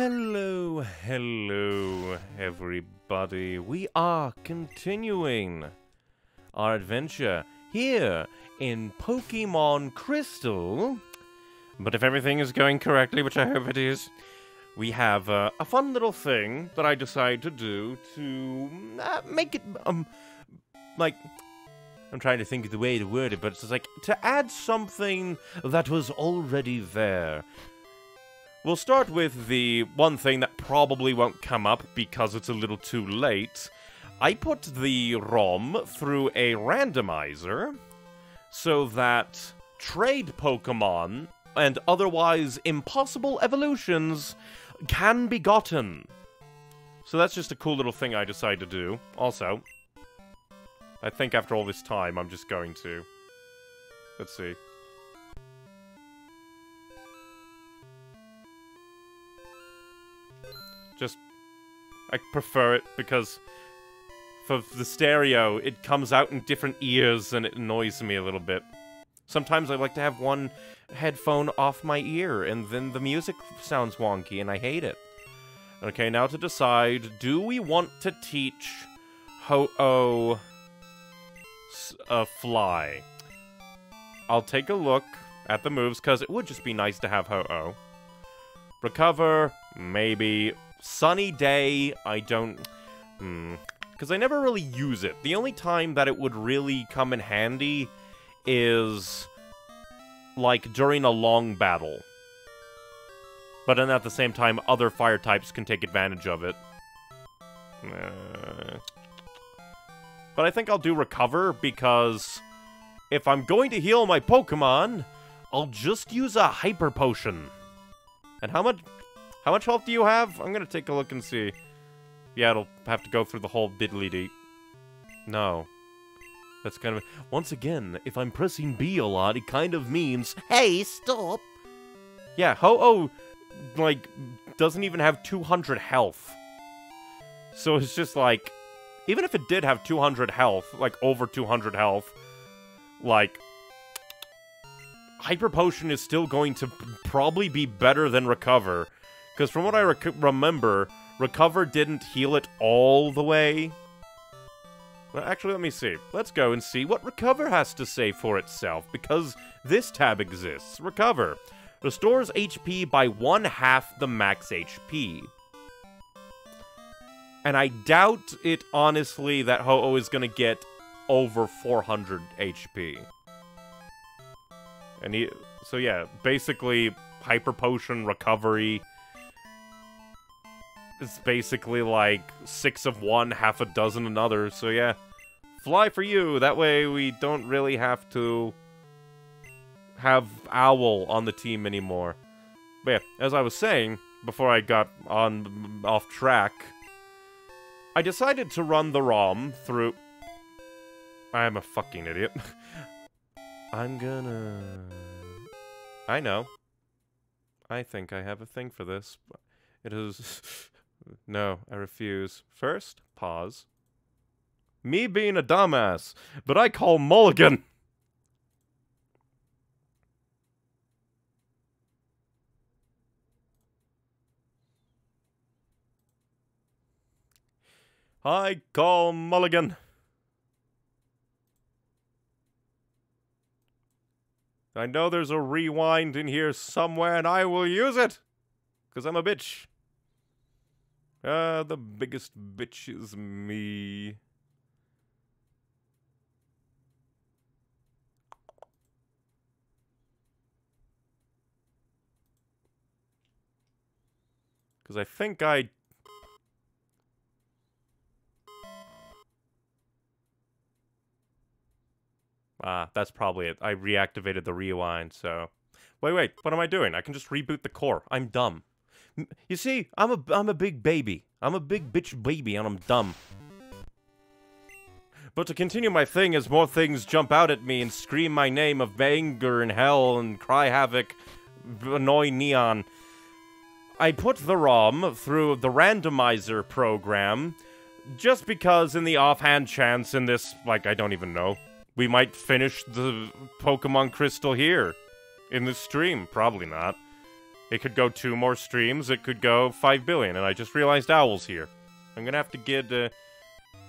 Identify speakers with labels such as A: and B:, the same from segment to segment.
A: Hello, hello, everybody. We are continuing our adventure here in Pokemon Crystal. But if everything is going correctly, which I hope it is, we have uh, a fun little thing that I decided to do to uh, make it, um, like, I'm trying to think of the way to word it, but it's like to add something that was already there. We'll start with the one thing that probably won't come up because it's a little too late. I put the ROM through a randomizer so that trade Pokemon and otherwise impossible evolutions can be gotten. So that's just a cool little thing I decided to do. Also, I think after all this time, I'm just going to. Let's see. Just, I prefer it because for the stereo, it comes out in different ears and it annoys me a little bit. Sometimes I like to have one headphone off my ear and then the music sounds wonky and I hate it. Okay, now to decide, do we want to teach Ho-Oh a fly? I'll take a look at the moves because it would just be nice to have Ho-Oh. Recover, maybe. Sunny Day, I don't... Hmm. Because I never really use it. The only time that it would really come in handy is... Like, during a long battle. But then at the same time, other fire types can take advantage of it. But I think I'll do Recover, because... If I'm going to heal my Pokemon, I'll just use a Hyper Potion. And how much how much health do you have? I'm gonna take a look and see. Yeah, it'll have to go through the whole diddly dee. No. That's kind of... Once again, if I'm pressing B a lot, it kind of means, Hey, stop! Yeah, Ho-Oh, like, doesn't even have 200 health. So it's just like... Even if it did have 200 health, like, over 200 health, like... Hyper Potion is still going to probably be better than Recover. Because from what I rec remember, Recover didn't heal it all the way. Well, actually, let me see. Let's go and see what Recover has to say for itself, because this tab exists. Recover. Restores HP by one half the max HP. And I doubt it, honestly, that Ho-Oh is gonna get over 400 HP. And he... So yeah, basically, Hyper Potion, Recovery it's basically like six of one, half a dozen another, so yeah. Fly for you, that way we don't really have to have Owl on the team anymore. But yeah, as I was saying, before I got on off track, I decided to run the ROM through... I'm a fucking idiot. I'm gonna... I know. I think I have a thing for this. It is... No, I refuse. First, pause. Me being a dumbass, but I call Mulligan. I call Mulligan. I know there's a rewind in here somewhere, and I will use it. Because I'm a bitch. Ah, the biggest bitch is me. Because I think I... Ah, that's probably it. I reactivated the rewind, so... Wait, wait, what am I doing? I can just reboot the core. I'm dumb. You see, I'm a, I'm a big baby. I'm a big bitch baby and I'm dumb. But to continue my thing as more things jump out at me and scream my name of anger and hell and cry havoc, annoy Neon, I put the ROM through the randomizer program just because in the offhand chance in this, like, I don't even know, we might finish the Pokemon Crystal here in the stream. Probably not. It could go two more streams, it could go 5 billion, and I just realized Owl's here. I'm gonna have to get, uh,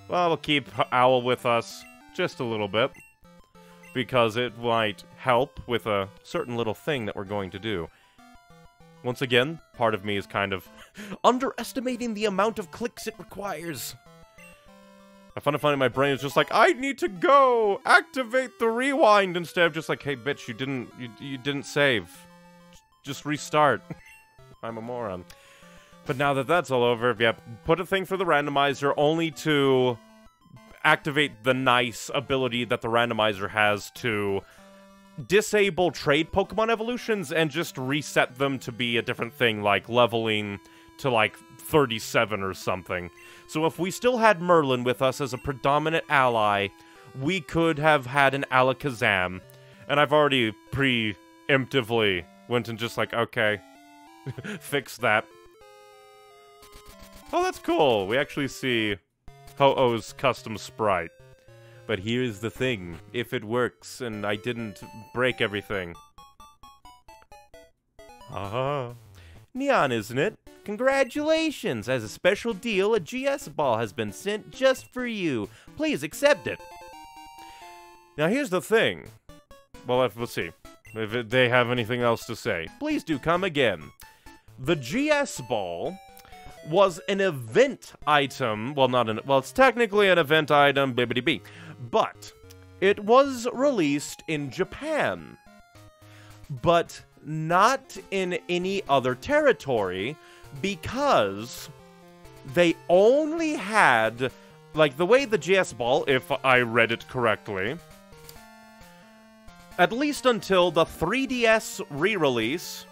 A: well, we'll keep Owl with us just a little bit, because it might help with a certain little thing that we're going to do. Once again, part of me is kind of underestimating the amount of clicks it requires. I find it funny my brain is just like, I need to go! Activate the rewind! Instead of just like, hey bitch, you didn't you, you didn't save. Just restart. I'm a moron. But now that that's all over, yeah, put a thing for the randomizer only to activate the nice ability that the randomizer has to disable trade Pokemon evolutions and just reset them to be a different thing, like leveling to like 37 or something. So if we still had Merlin with us as a predominant ally, we could have had an Alakazam. And I've already preemptively went and just like, okay, fix that. Oh, that's cool. We actually see Ho-Oh's custom sprite. But here's the thing. If it works and I didn't break everything. Uh-huh. Neon, isn't it? Congratulations! As a special deal, a GS ball has been sent just for you. Please accept it. Now here's the thing. Well, let's see. If they have anything else to say, please do come again. The GS ball was an event item. Well, not an. Well, it's technically an event item, bibbity bee, but it was released in Japan, but not in any other territory because they only had like the way the GS ball, if I read it correctly, at least until the 3DS re-release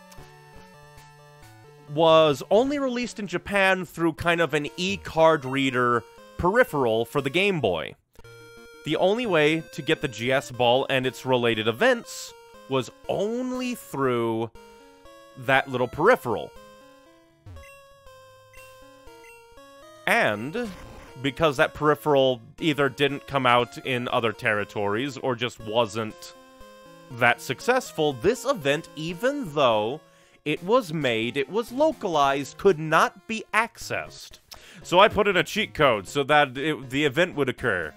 A: was only released in Japan through kind of an e-card reader peripheral for the Game Boy. The only way to get the GS Ball and its related events was only through that little peripheral. And because that peripheral either didn't come out in other territories or just wasn't that successful, this event, even though it was made, it was localized, could not be accessed. So I put in a cheat code so that it, the event would occur.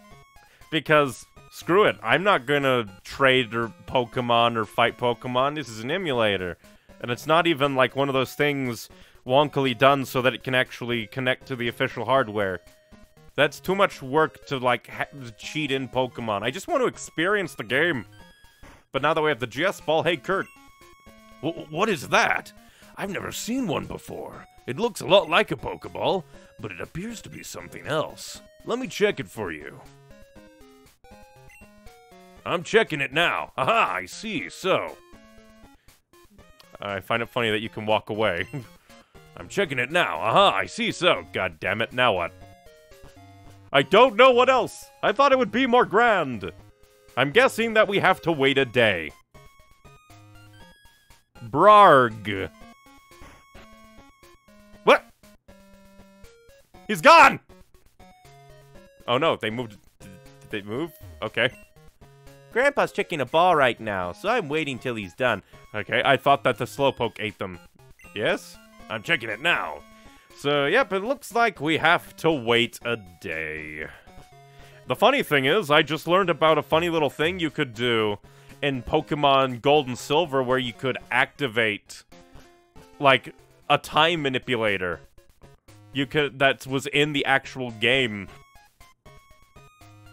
A: Because, screw it, I'm not gonna trade or Pokemon or fight Pokemon, this is an emulator. And it's not even like one of those things wonkily done so that it can actually connect to the official hardware. That's too much work to, like, cheat in Pokemon. I just want to experience the game. But now that we have the GS Ball, hey, Kurt, what is that? I've never seen one before. It looks a lot like a Pokeball, but it appears to be something else. Let me check it for you. I'm checking it now. Aha, I see, so. I find it funny that you can walk away. I'm checking it now. Aha, I see, so. God damn it, now what? I don't know what else. I thought it would be more grand. I'm guessing that we have to wait a day. Brarg. What? He's gone! Oh no, they moved. Did they move? Okay. Grandpa's checking a ball right now, so I'm waiting till he's done. Okay, I thought that the Slowpoke ate them. Yes? I'm checking it now. So, yep, it looks like we have to wait a day. The funny thing is, I just learned about a funny little thing you could do in Pokemon Gold and Silver where you could activate like a time manipulator. You could that was in the actual game.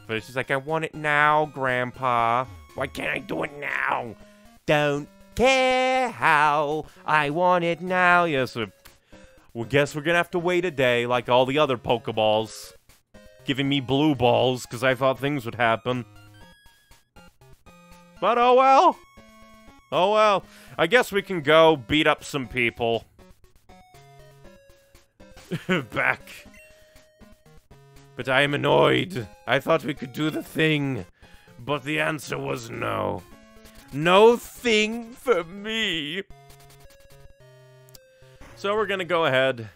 A: But it's just like I want it now, Grandpa. Why can't I do it now? Don't care how. I want it now. Yes, yeah, so, well, guess we're gonna have to wait a day like all the other Pokeballs. Giving me blue balls because I thought things would happen. But oh well. Oh well. I guess we can go beat up some people. Back. But I am annoyed. I thought we could do the thing. But the answer was no. No thing for me. So we're gonna go ahead.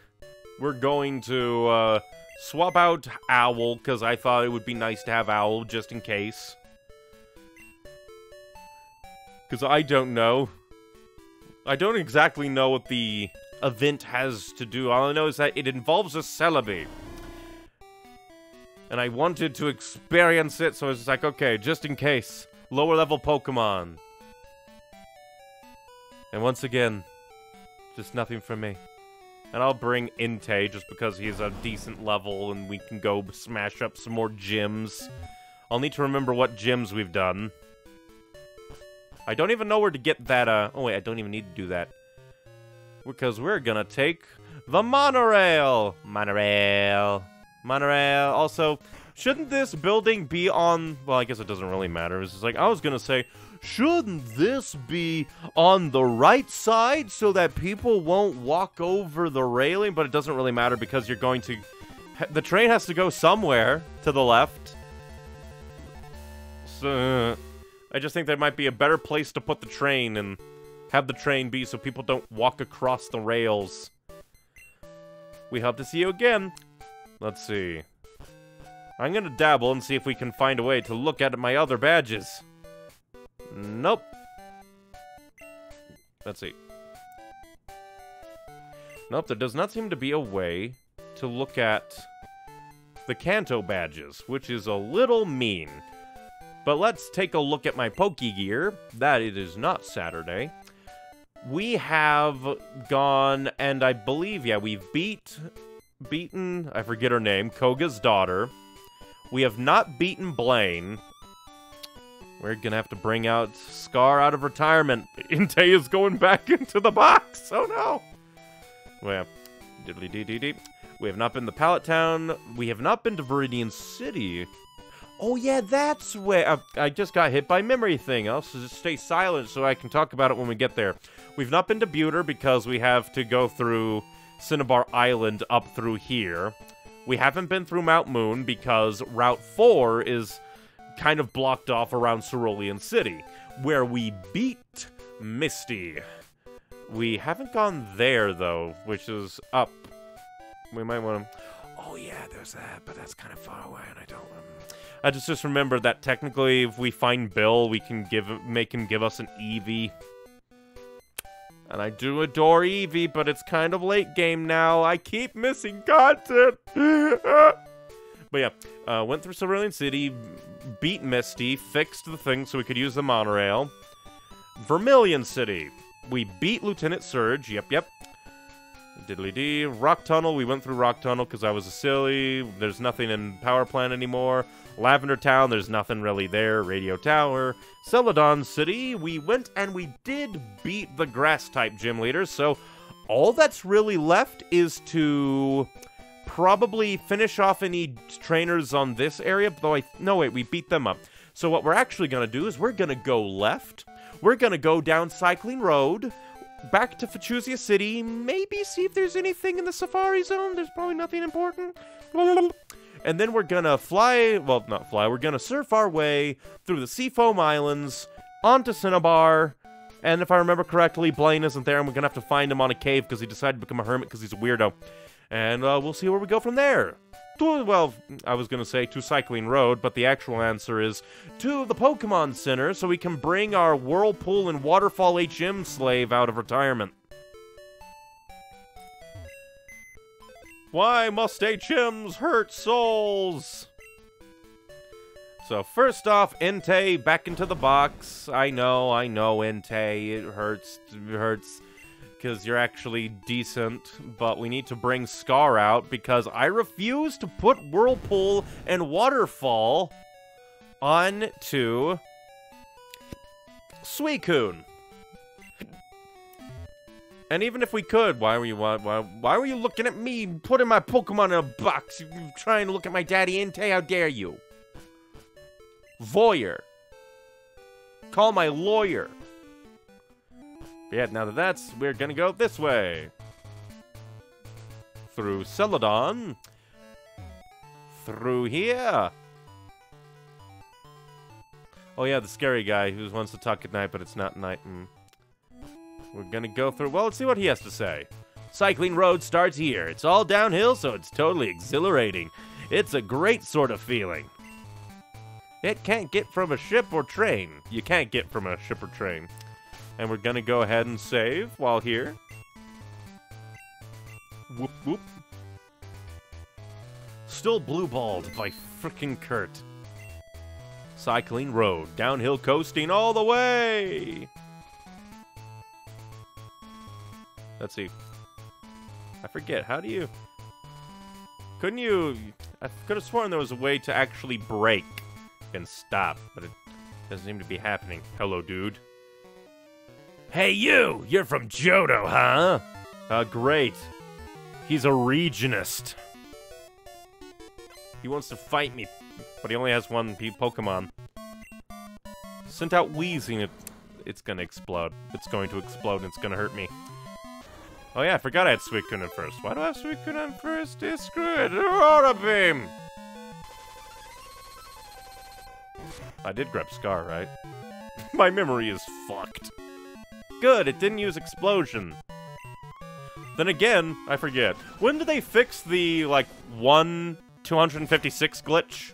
A: We're going to uh, swap out Owl, because I thought it would be nice to have Owl just in case. Because I don't know. I don't exactly know what the event has to do. All I know is that it involves a Celebi. And I wanted to experience it, so I was like, okay, just in case. Lower level Pokemon. And once again, just nothing for me. And I'll bring Entei just because he's a decent level and we can go smash up some more gyms. I'll need to remember what gyms we've done. I don't even know where to get that, uh... Oh, wait, I don't even need to do that. Because we're gonna take the monorail! Monorail. Monorail. Also, shouldn't this building be on... Well, I guess it doesn't really matter. It's like, I was gonna say, shouldn't this be on the right side so that people won't walk over the railing? But it doesn't really matter because you're going to... The train has to go somewhere to the left. So, I just think there might be a better place to put the train and have the train be so people don't walk across the rails. We hope to see you again. Let's see. I'm gonna dabble and see if we can find a way to look at my other badges. Nope. Let's see. Nope, there does not seem to be a way to look at the Kanto badges, which is a little mean. But let's take a look at my Pokegear. That it is not Saturday. We have gone, and I believe, yeah, we've beat, beaten, I forget her name, Koga's daughter. We have not beaten Blaine. We're gonna have to bring out Scar out of retirement. Entei is going back into the box. Oh no. Well, diddly dee dee dee. We have not been to Pallet Town. We have not been to Viridian City. Oh yeah, that's where I, I just got hit by memory thing. I'll just stay silent so I can talk about it when we get there. We've not been to Pewter because we have to go through Cinnabar Island up through here. We haven't been through Mount Moon because Route 4 is kind of blocked off around Cerulean City, where we beat Misty. We haven't gone there, though, which is up. We might want to... Oh, yeah, there's that, but that's kind of far away, and I don't... Um... I just just remember that technically, if we find Bill, we can give make him give us an Eevee. And I do adore Eevee, but it's kind of late game now. I keep missing content. but yeah, uh, went through Cerulean City, beat Misty, fixed the thing so we could use the monorail. Vermilion City. We beat Lieutenant Surge. Yep, yep. Diddly dee. Rock Tunnel. We went through Rock Tunnel because I was a silly. There's nothing in Power Plant anymore. Lavender Town, there's nothing really there. Radio Tower. Celadon City, we went and we did beat the grass type gym leaders, so all that's really left is to probably finish off any trainers on this area, though I... No, wait, we beat them up. So what we're actually going to do is we're going to go left. We're going to go down Cycling Road, back to Fachusia City, maybe see if there's anything in the Safari Zone. There's probably nothing important and then we're gonna fly, well, not fly, we're gonna surf our way through the Seafoam Islands, onto Cinnabar, and if I remember correctly, Blaine isn't there, and we're gonna have to find him on a cave because he decided to become a hermit because he's a weirdo. And uh, we'll see where we go from there. To, well, I was gonna say to Cycling Road, but the actual answer is to the Pokemon Center so we can bring our Whirlpool and Waterfall HM slave out of retirement. Why must HMs hurt souls? So first off, Entei back into the box. I know, I know, Entei. It hurts. It hurts because you're actually decent, but we need to bring Scar out because I refuse to put Whirlpool and Waterfall onto Suicune. And even if we could, why were you why, why, were you looking at me putting my Pokemon in a box? You trying to look at my daddy Entei? How dare you? Voyeur. Call my lawyer. But yeah, now that that's, we're gonna go this way. Through Celadon. Through here. Oh yeah, the scary guy who wants to talk at night, but it's not night. Mm. We're gonna go through. Well, let's see what he has to say. Cycling road starts here. It's all downhill, so it's totally exhilarating. It's a great sort of feeling. It can't get from a ship or train. You can't get from a ship or train. And we're gonna go ahead and save while here. Whoop whoop. Still blue balled by frickin' Kurt. Cycling road, downhill coasting all the way! Let's see. I forget, how do you... Couldn't you... I could have sworn there was a way to actually break and stop, but it doesn't seem to be happening. Hello, dude. Hey, you! You're from Johto, huh? Uh, great. He's a regionist. He wants to fight me, but he only has one Pokemon. Sent out Weezing, it, it's gonna explode. It's going to explode and it's gonna hurt me. Oh yeah, I forgot I had Suicune first. Why do I have Suicune first? Eh, screw it, Aurora Beam! I did grab Scar, right? My memory is fucked. Good, it didn't use Explosion. Then again, I forget. When did they fix the, like, 1 256 glitch?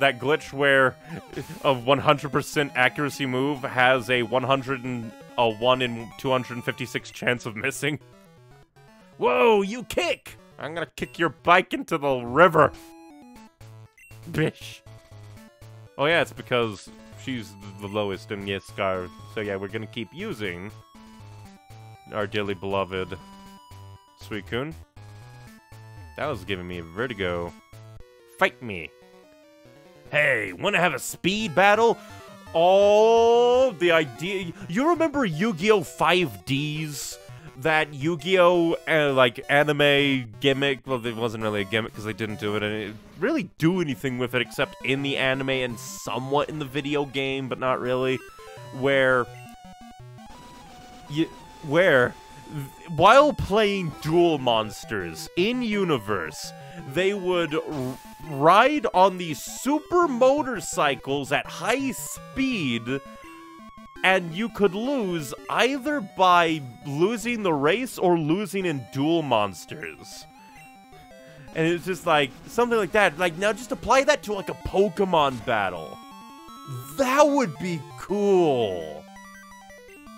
A: That glitch where a 100% accuracy move has a 100 and a 1 in 256 chance of missing. Whoa, you kick! I'm gonna kick your bike into the river. Bish. Oh yeah, it's because she's the lowest in Scar. So yeah, we're gonna keep using our dearly beloved Suicune. That was giving me a vertigo. Fight me. Hey, wanna have a speed battle? Oh, the idea. You remember Yu-Gi-Oh! 5Ds? That Yu-Gi-Oh! Uh, like anime gimmick. Well, it wasn't really a gimmick because they didn't do it, and really do anything with it except in the anime and somewhat in the video game, but not really. Where you, where while playing Duel Monsters in universe, they would ride on these super motorcycles at high speed and you could lose either by losing the race or losing in Duel Monsters. And it's just like something like that. Like now just apply that to like a Pokemon battle. That would be cool.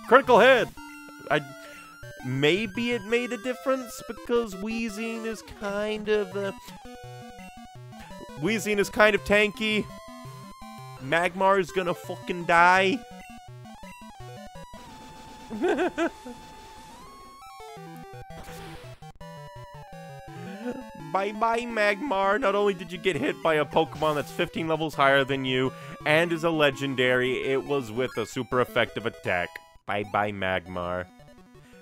A: Critical hit. I maybe it made a difference because Weezing is kind of uh, Weezing is kind of tanky. Magmar is gonna fucking die. Bye-bye, Magmar. Not only did you get hit by a Pokemon that's 15 levels higher than you and is a legendary, it was with a super effective attack. Bye-bye, Magmar.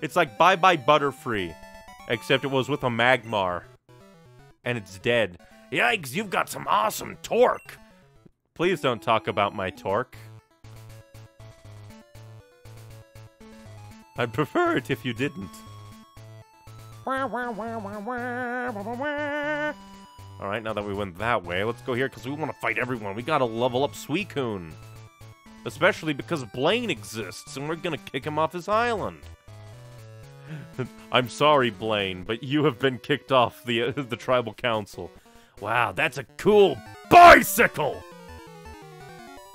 A: It's like bye-bye Butterfree, except it was with a Magmar. And it's dead. Yikes, you've got some awesome torque. Please don't talk about my torque. I'd prefer it if you didn't. Alright, now that we went that way, let's go here because we want to fight everyone. We gotta level up Suicune. Especially because Blaine exists and we're gonna kick him off his island. I'm sorry, Blaine, but you have been kicked off the, uh, the tribal council. Wow, that's a cool bicycle!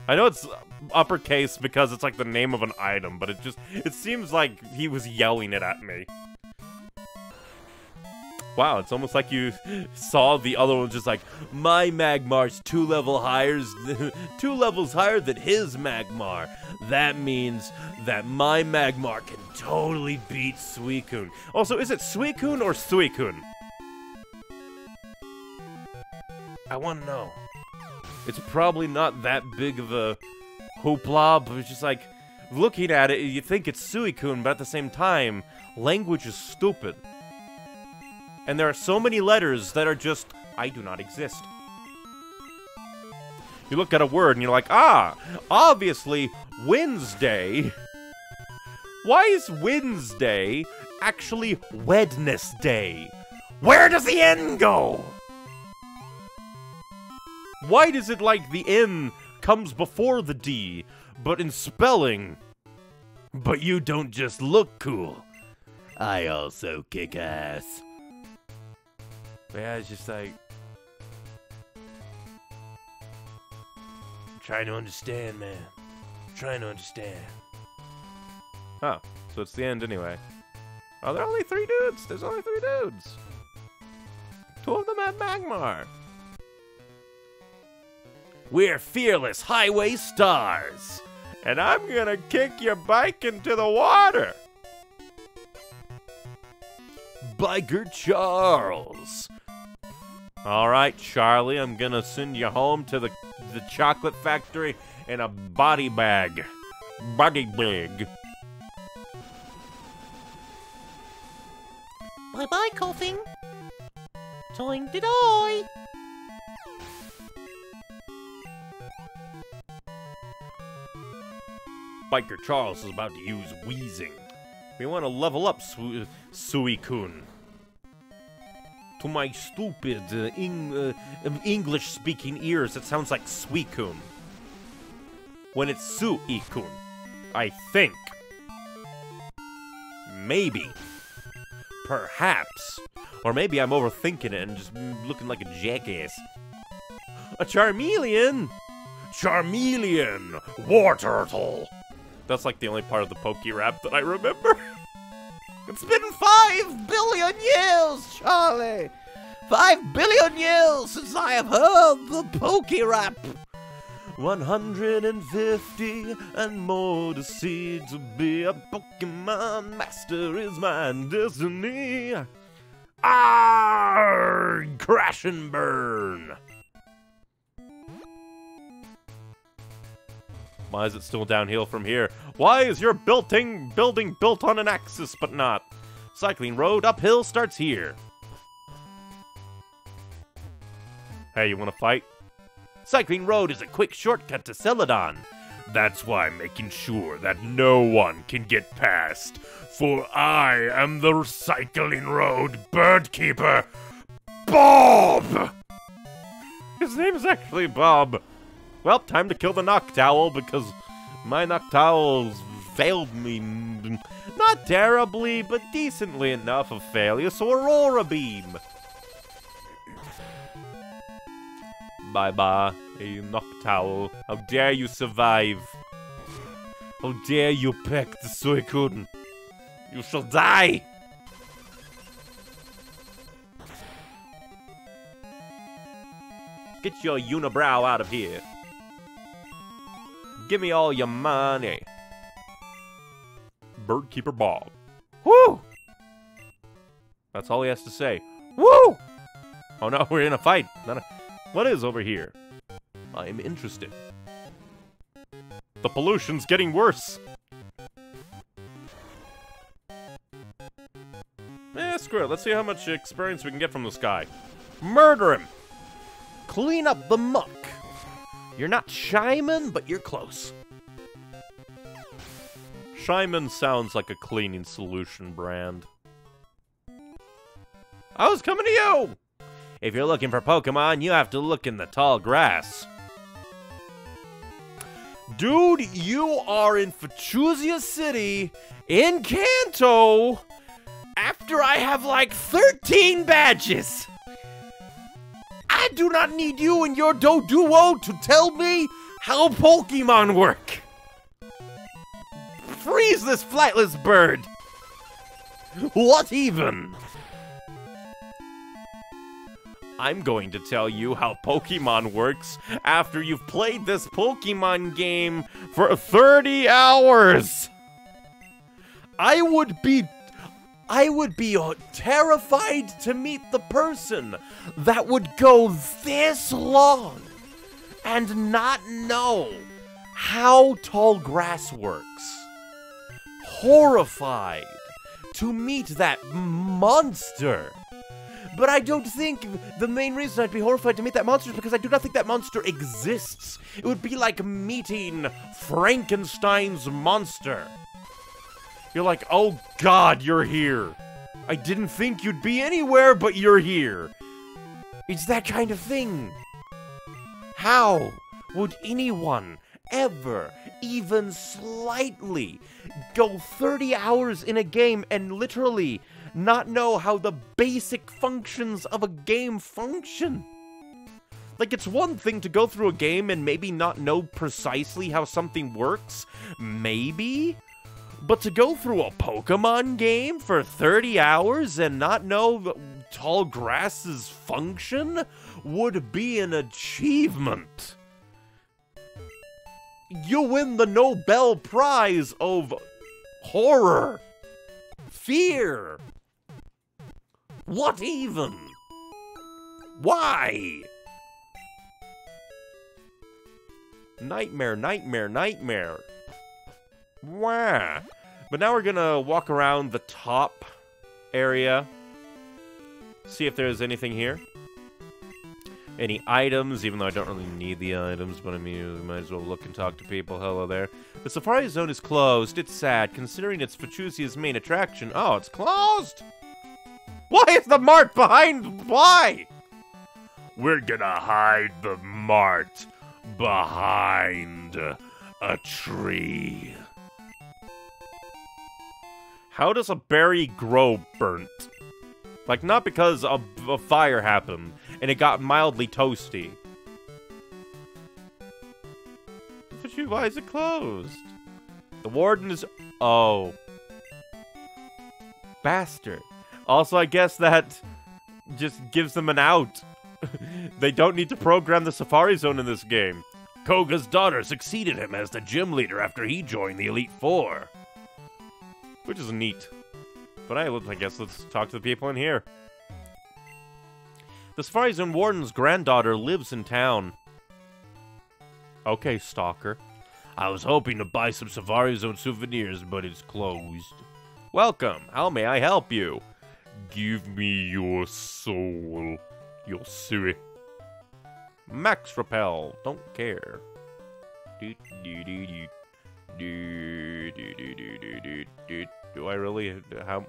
A: I know it's uppercase because it's like the name of an item, but it just, it seems like he was yelling it at me. Wow, it's almost like you saw the other one just like, my Magmar's two level higher, two levels higher than his Magmar. That means that my Magmar can totally beat Suicune. Also, is it Suicune or Suicune? I want to know. It's probably not that big of a hoopla, but it's just like, looking at it, you think it's Suicune, but at the same time, language is stupid. And there are so many letters that are just, I do not exist. You look at a word and you're like, ah, obviously, Wednesday. Why is Wednesday actually Wednesday? Where does the N go? Why does it like the N comes before the D, but in spelling? But you don't just look cool. I also kick ass. But yeah, it's just like... I'm trying to understand, man. I'm trying to understand. Oh, so it's the end anyway. Oh, there are only three dudes. There's only three dudes. Two of them have Magmar. We're fearless highway stars. And I'm gonna kick your bike into the water. Biker Charles. All right, Charlie, I'm gonna send you home to the the chocolate factory in a body bag. Body bag.
B: Bye bye, Koffing. Time to die.
A: Biker Charles is about to use Weezing. We want to level up, Su- Sui-kun. To my stupid uh, Eng- uh, English-speaking ears, it sounds like Suicune. When it's Sui-kun. I think. Maybe. Perhaps. Or maybe I'm overthinking it and just looking like a jackass. A Charmeleon! Charmeleon! Wartortle! That's like the only part of the Poke Rap that I remember.
B: It's been five billion years, Charlie. Five billion years since I have heard the Pokey Rap.
A: 150 and more to see to be a Pokemon master is my destiny. Ah, crash and burn. Why is it still downhill from here? Why is your building building built on an axis but not? Cycling road uphill starts here. Hey, you want to fight? Cycling road is a quick shortcut to Celadon. That's why I'm making sure that no one can get past. For I am the cycling road bird keeper, Bob! His name is actually Bob. Well, time to kill the Noctowl because my Noctowls failed me. mm, Not terribly, but decently enough of failure, so Aurora Beam. Bye bye, you Noctowl. How dare you survive? How dare you peck the Suicune? You shall die! Get your unibrow out of here. Give me all your money. Birdkeeper Bob. Woo! That's all he has to say. Woo! Oh no, we're in a fight. A... What is over here? I'm interested. The pollution's getting worse. Eh, screw it. Let's see how much experience we can get from this guy. Murder him! Clean up the muck. You're not Shyman, but you're close. Shyman sounds like a cleaning solution brand. I was coming to you! If you're looking for Pokemon, you have to look in the tall grass. Dude, you are in Fachuzia City, in Kanto, after I have like 13 badges. I do not need you and your Doduo to tell me how Pokemon work. Freeze this flightless bird. What even? I'm going to tell you how Pokemon works after you've played this Pokemon game for 30 hours. I would be I would be uh, terrified to meet the person that would go this long and not know how tall grass works. Horrified to meet that monster. But I don't think the main reason I'd be horrified to meet that monster is because I do not think that monster exists. It would be like meeting Frankenstein's monster. You're like, oh god, you're here. I didn't think you'd be anywhere, but you're here. It's that kind of thing. How would anyone ever, even slightly, go 30 hours in a game and literally not know how the basic functions of a game function? Like, it's one thing to go through a game and maybe not know precisely how something works. Maybe. But to go through a Pokemon game for 30 hours and not know tall grass's function would be an achievement. You win the Nobel Prize of horror, fear. What even? Why? Nightmare, nightmare, nightmare. Wah. But now we're gonna walk around the top area. See if there's anything here. Any items, even though I don't really need the items, but I mean, we might as well look and talk to people. Hello there. The Safari Zone is closed. It's sad, considering it's Fachusia's main attraction. Oh, it's closed? Why is the mart behind? Why? We're gonna hide the mart behind a tree. How does a berry grow burnt? Like, not because a, a fire happened and it got mildly toasty. But you, why is it closed? The warden is... Oh. Bastard. Also, I guess that just gives them an out. they don't need to program the Safari Zone in this game. Koga's daughter succeeded him as the gym leader after he joined the Elite Four. Which is neat. But I, I guess let's talk to the people in here. The Safari Zone Warden's granddaughter lives in town. Okay, stalker. I was hoping to buy some Safari Zone souvenirs, but it's closed. Welcome. How may I help you? Give me your soul. Your siri. Max Repel. Don't care. Do, do, do, do. Do, do, do, do, do, do, do. I really? How?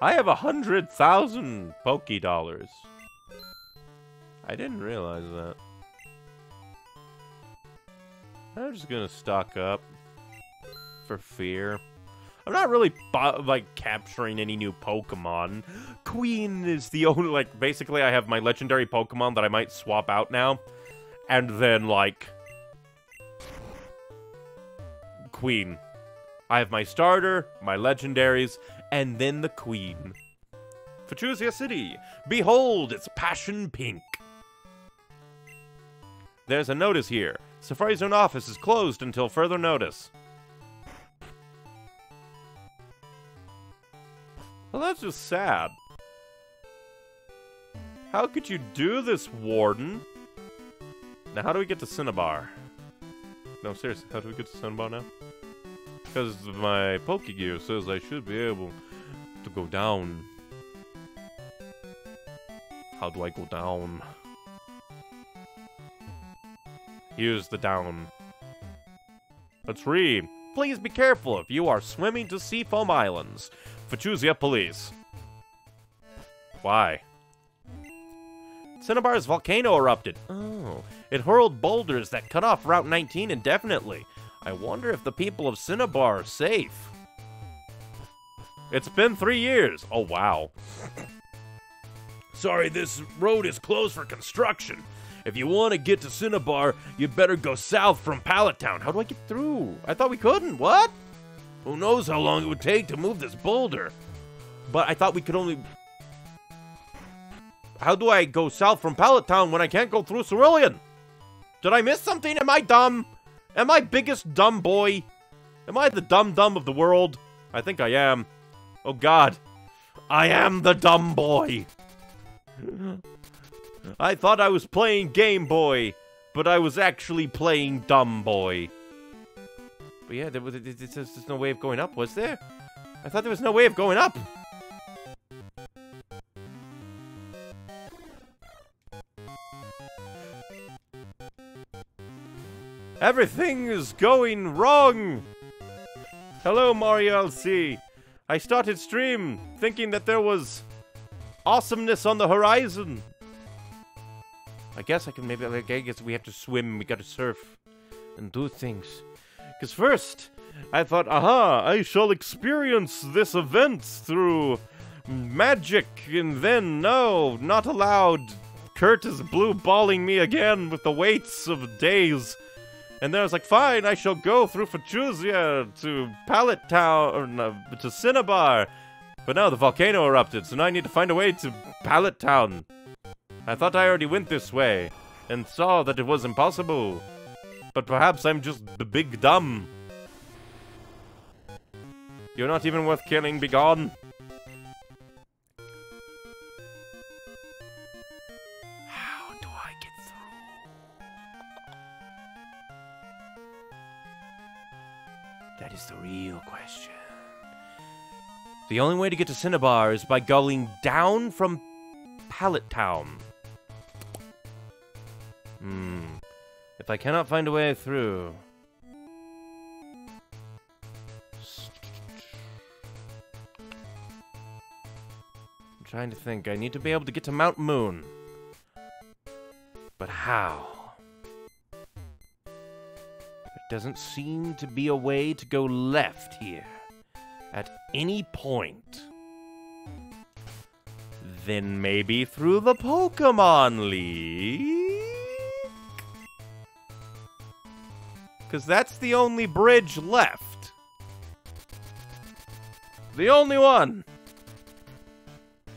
A: I have a hundred thousand Poke dollars. I didn't realize that. I'm just gonna stock up for fear. I'm not really like capturing any new Pokemon. Queen is the only like basically I have my legendary Pokemon that I might swap out now, and then like Queen. I have my starter, my legendaries, and then the Queen. Fachusia City, behold, it's passion pink. There's a notice here. Safari Zone office is closed until further notice. Well, that's just sad. How could you do this, Warden? Now, how do we get to Cinnabar? No, seriously, how do we get to Cinnabar now? Because my Pokegear says I should be able to go down. How do I go down? Here's the down. Let's read. Please be careful if you are swimming to Seafoam Islands. Fachusia Police. Why? Cinnabar's volcano erupted. Oh, it hurled boulders that cut off Route 19 indefinitely. I wonder if the people of Cinnabar are safe. It's been three years. Oh, wow. Sorry, this road is closed for construction. If you want to get to Cinnabar, you better go south from Pallet Town. How do I get through? I thought we couldn't. What? Who knows how long it would take to move this boulder? But I thought we could only... How do I go south from Pallet Town when I can't go through Cerulean? Did I miss something? Am I dumb? Am I biggest dumb boy? Am I the dumb dumb of the world? I think I am. Oh god. I am the dumb boy. I thought I was playing Game Boy, but I was actually playing Dumb Boy. But yeah, there was there's, no way of going up, was there? I thought there was no way of going up. Everything is going wrong! Hello, Mario LC. I started stream thinking that there was awesomeness on the horizon. I guess I can maybe, I guess we have to swim, we gotta surf, and do things. Because first, I thought, aha, I shall experience this event through magic, and then, no, not allowed. Kurt is blue balling me again with the weights of days. And then I was like, fine, I shall go through Fachusia to Pallet Town, no, to Cinnabar. But now the volcano erupted, so now I need to find a way to Pallet Town. I thought I already went this way, and saw that it was impossible. But perhaps I'm just the big dumb. You're not even worth killing, be
B: is the real question.
A: The only way to get to Cinnabar is by going down from Pallet Town. Hmm. If I cannot find a way through. I'm trying to think. I need to be able to get to Mount Moon. But how? Doesn't seem to be a way to go left here at any point. Then maybe through the Pokemon League? Because that's the only bridge left. The only one.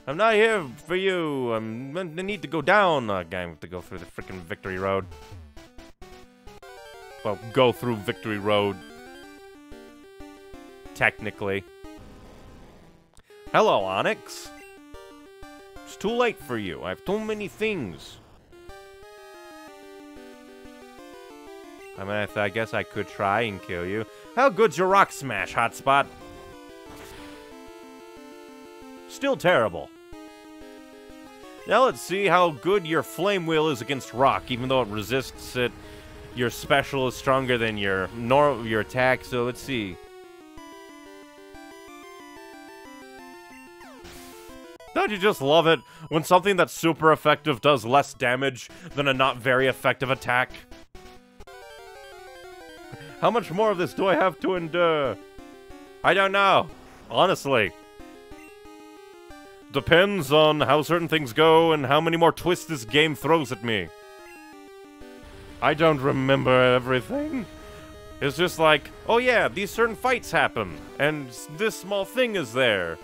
A: I'm not here for you. I'm, I need to go down. Uh, I have to go through the freaking Victory Road. Well, go through Victory Road. Technically. Hello, Onix. It's too late for you. I have too many things. I mean, I, I guess I could try and kill you. How good's your rock smash, hotspot? Still terrible. Now let's see how good your flame wheel is against rock, even though it resists it. Your special is stronger than your normal your attack, so let's see. Don't you just love it when something that's super effective does less damage than a not very effective attack? How much more of this do I have to endure? I don't know. Honestly. Depends on how certain things go and how many more twists this game throws at me. I don't remember everything. It's just like, oh yeah, these certain fights happen, and this small thing is there.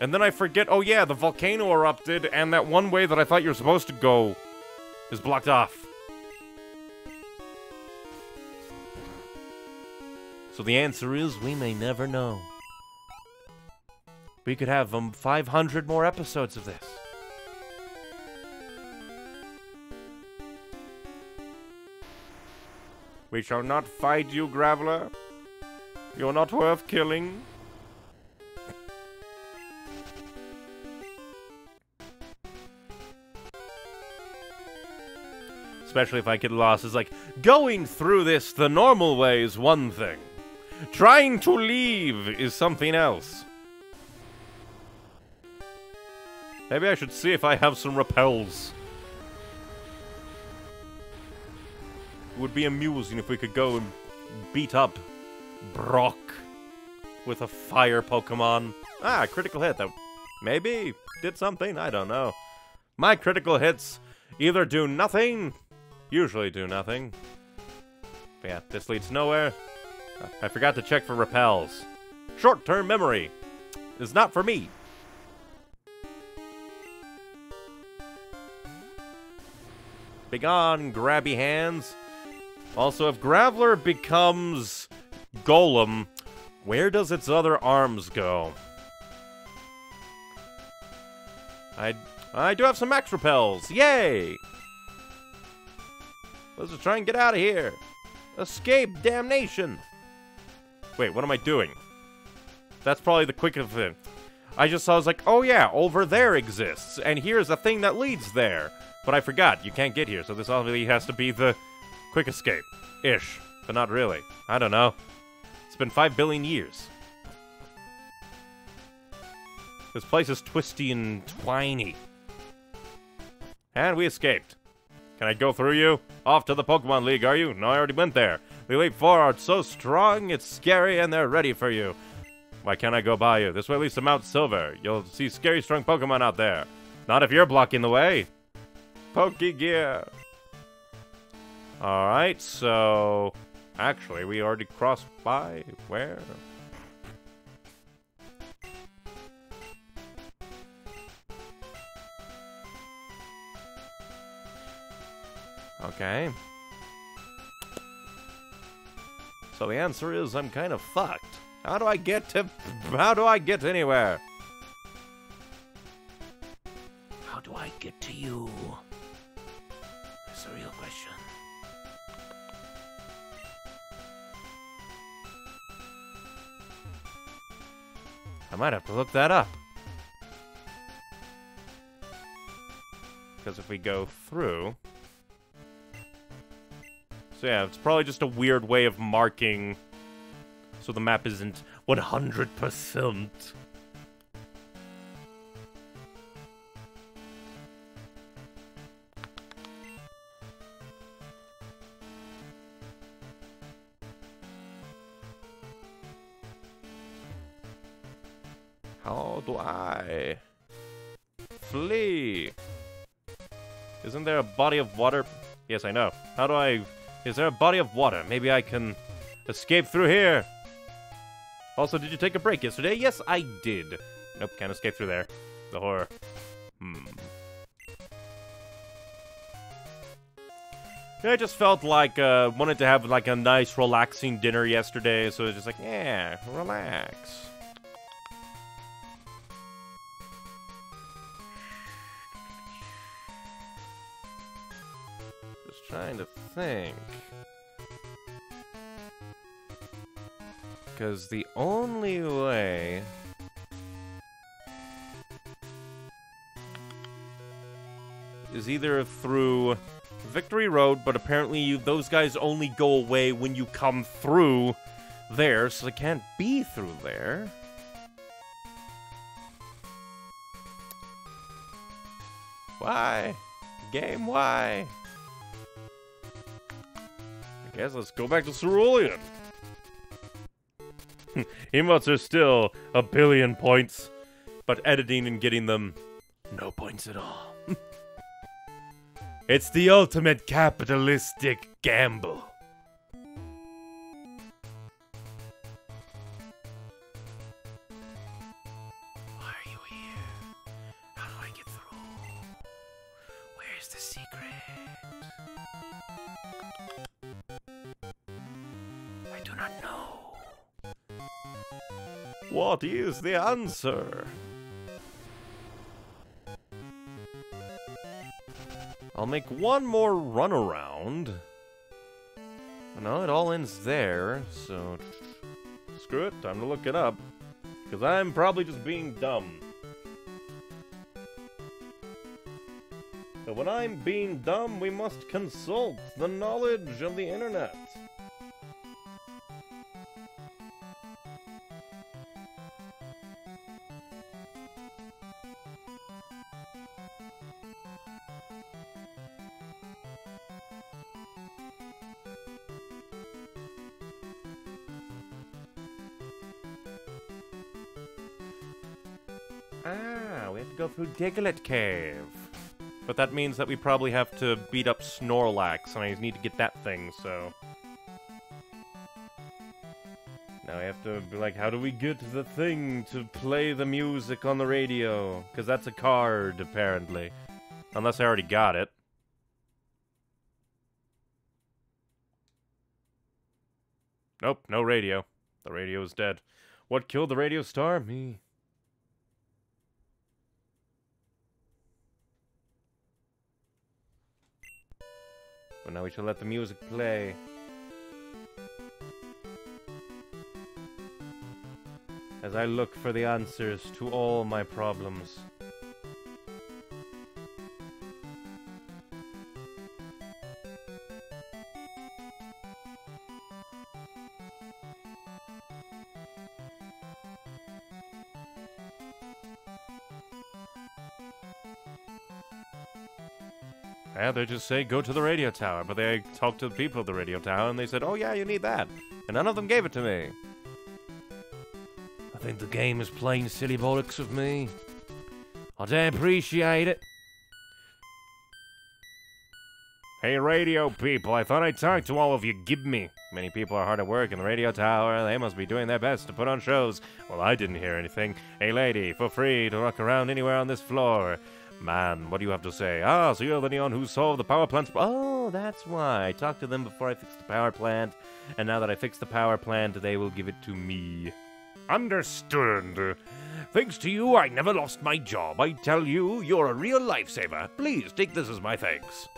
A: And then I forget, oh yeah, the volcano erupted, and that one way that I thought you were supposed to go is blocked off. So the answer is we may never know. We could have um, 500 more episodes of this. We shall not fight you, Graveler. You're not worth killing. Especially if I get lost. It's like, going through this the normal way is one thing. Trying to leave is something else. Maybe I should see if I have some repels. Would be amusing if we could go and beat up Brock with a fire Pokemon. Ah, critical hit. That maybe did something. I don't know. My critical hits either do nothing, usually do nothing. But yeah, this leads nowhere. I forgot to check for repels. Short-term memory is not for me. Begone, grabby hands. Also, if Graveler becomes Golem, where does its other arms go? I I do have some max repels. Yay! Let's just try and get out of here. Escape damnation. Wait, what am I doing? That's probably the quickest thing. I just saw, I was like, oh yeah, over there exists, and here's a thing that leads there. But I forgot, you can't get here, so this obviously has to be the quick escape. Ish. But not really. I don't know. It's been five billion years. This place is twisty and twiny. And we escaped. Can I go through you? Off to the Pokemon League, are you? No, I already went there. The Elite Four are so strong, it's scary, and they're ready for you. Why can't I go by you? This way leads to Mount Silver. You'll see scary strong Pokemon out there. Not if you're blocking the way. Pokegear. Alright, so... Actually, we already crossed by... Where? Okay. So the answer is I'm kind of fucked. How do I get to... How do I get anywhere?
B: How do I get to you? That's a real question.
A: I might have to look that up. Because if we go through... So yeah, it's probably just a weird way of marking so the map isn't 100%. Body of water? Yes, I know. How do I... Is there a body of water? Maybe I can escape through here. Also, did you take a break yesterday? Yes, I did. Nope, can't escape through there. The horror. Hmm. I just felt like, uh, wanted to have, like, a nice, relaxing dinner yesterday, so it's just like, yeah, relax. Think. Because the only way... is either through Victory Road, but apparently you, those guys only go away when you come through there, so they can't be through there. Why? Game, why? Guess let's go back to Cerulean. Emotes are still a billion points, but editing and getting them, no points at all. it's the ultimate capitalistic gamble. What is the answer? I'll make one more run around. No, it all ends there, so screw it, time to look it up. Because I'm probably just being dumb. But when I'm being dumb, we must consult the knowledge of the internet. To Diglett Cave. But that means that we probably have to beat up Snorlax, and I need to get that thing, so... Now I have to be like, how do we get the thing to play the music on the radio? Because that's a card, apparently. Unless I already got it. Nope, no radio. The radio is dead. What killed the radio star? Me. But now we shall let the music play. As I look for the answers to all my problems. They just say go to the radio tower, but they talked to the people of the radio tower and they said, oh yeah, you need that. And none of them gave it to me. I think the game is playing silly bollocks with me. I don't appreciate it. Hey, radio people, I thought I'd talk to all of you. Give me. Many people are hard at work in the radio tower. They must be doing their best to put on shows. Well, I didn't hear anything. Hey, lady, feel free to walk around anywhere on this floor. Man, what do you have to say? Ah, so you're the neon who solved the power plant. Oh, that's why. I talked to them before I fixed the power plant. And now that I fixed the power plant, they will give it to me. Understood. Thanks to you, I never lost my job. I tell you, you're a real lifesaver. Please take this as my thanks.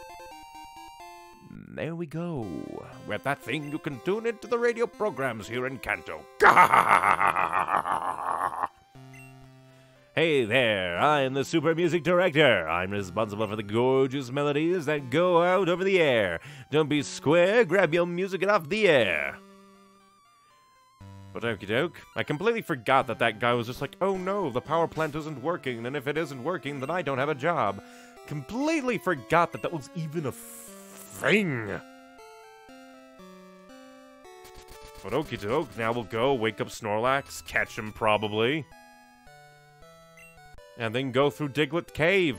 A: There we go. With that thing, you can tune into the radio programs here in Kanto. Hey there, I'm the super music director. I'm responsible for the gorgeous melodies that go out over the air. Don't be square, grab your music and off the air. But okie doke, I completely forgot that that guy was just like, oh no, the power plant isn't working, and if it isn't working, then I don't have a job. Completely forgot that that was even a thing. But okie doke, now we'll go wake up Snorlax, catch him probably. And then go through Diglett Cave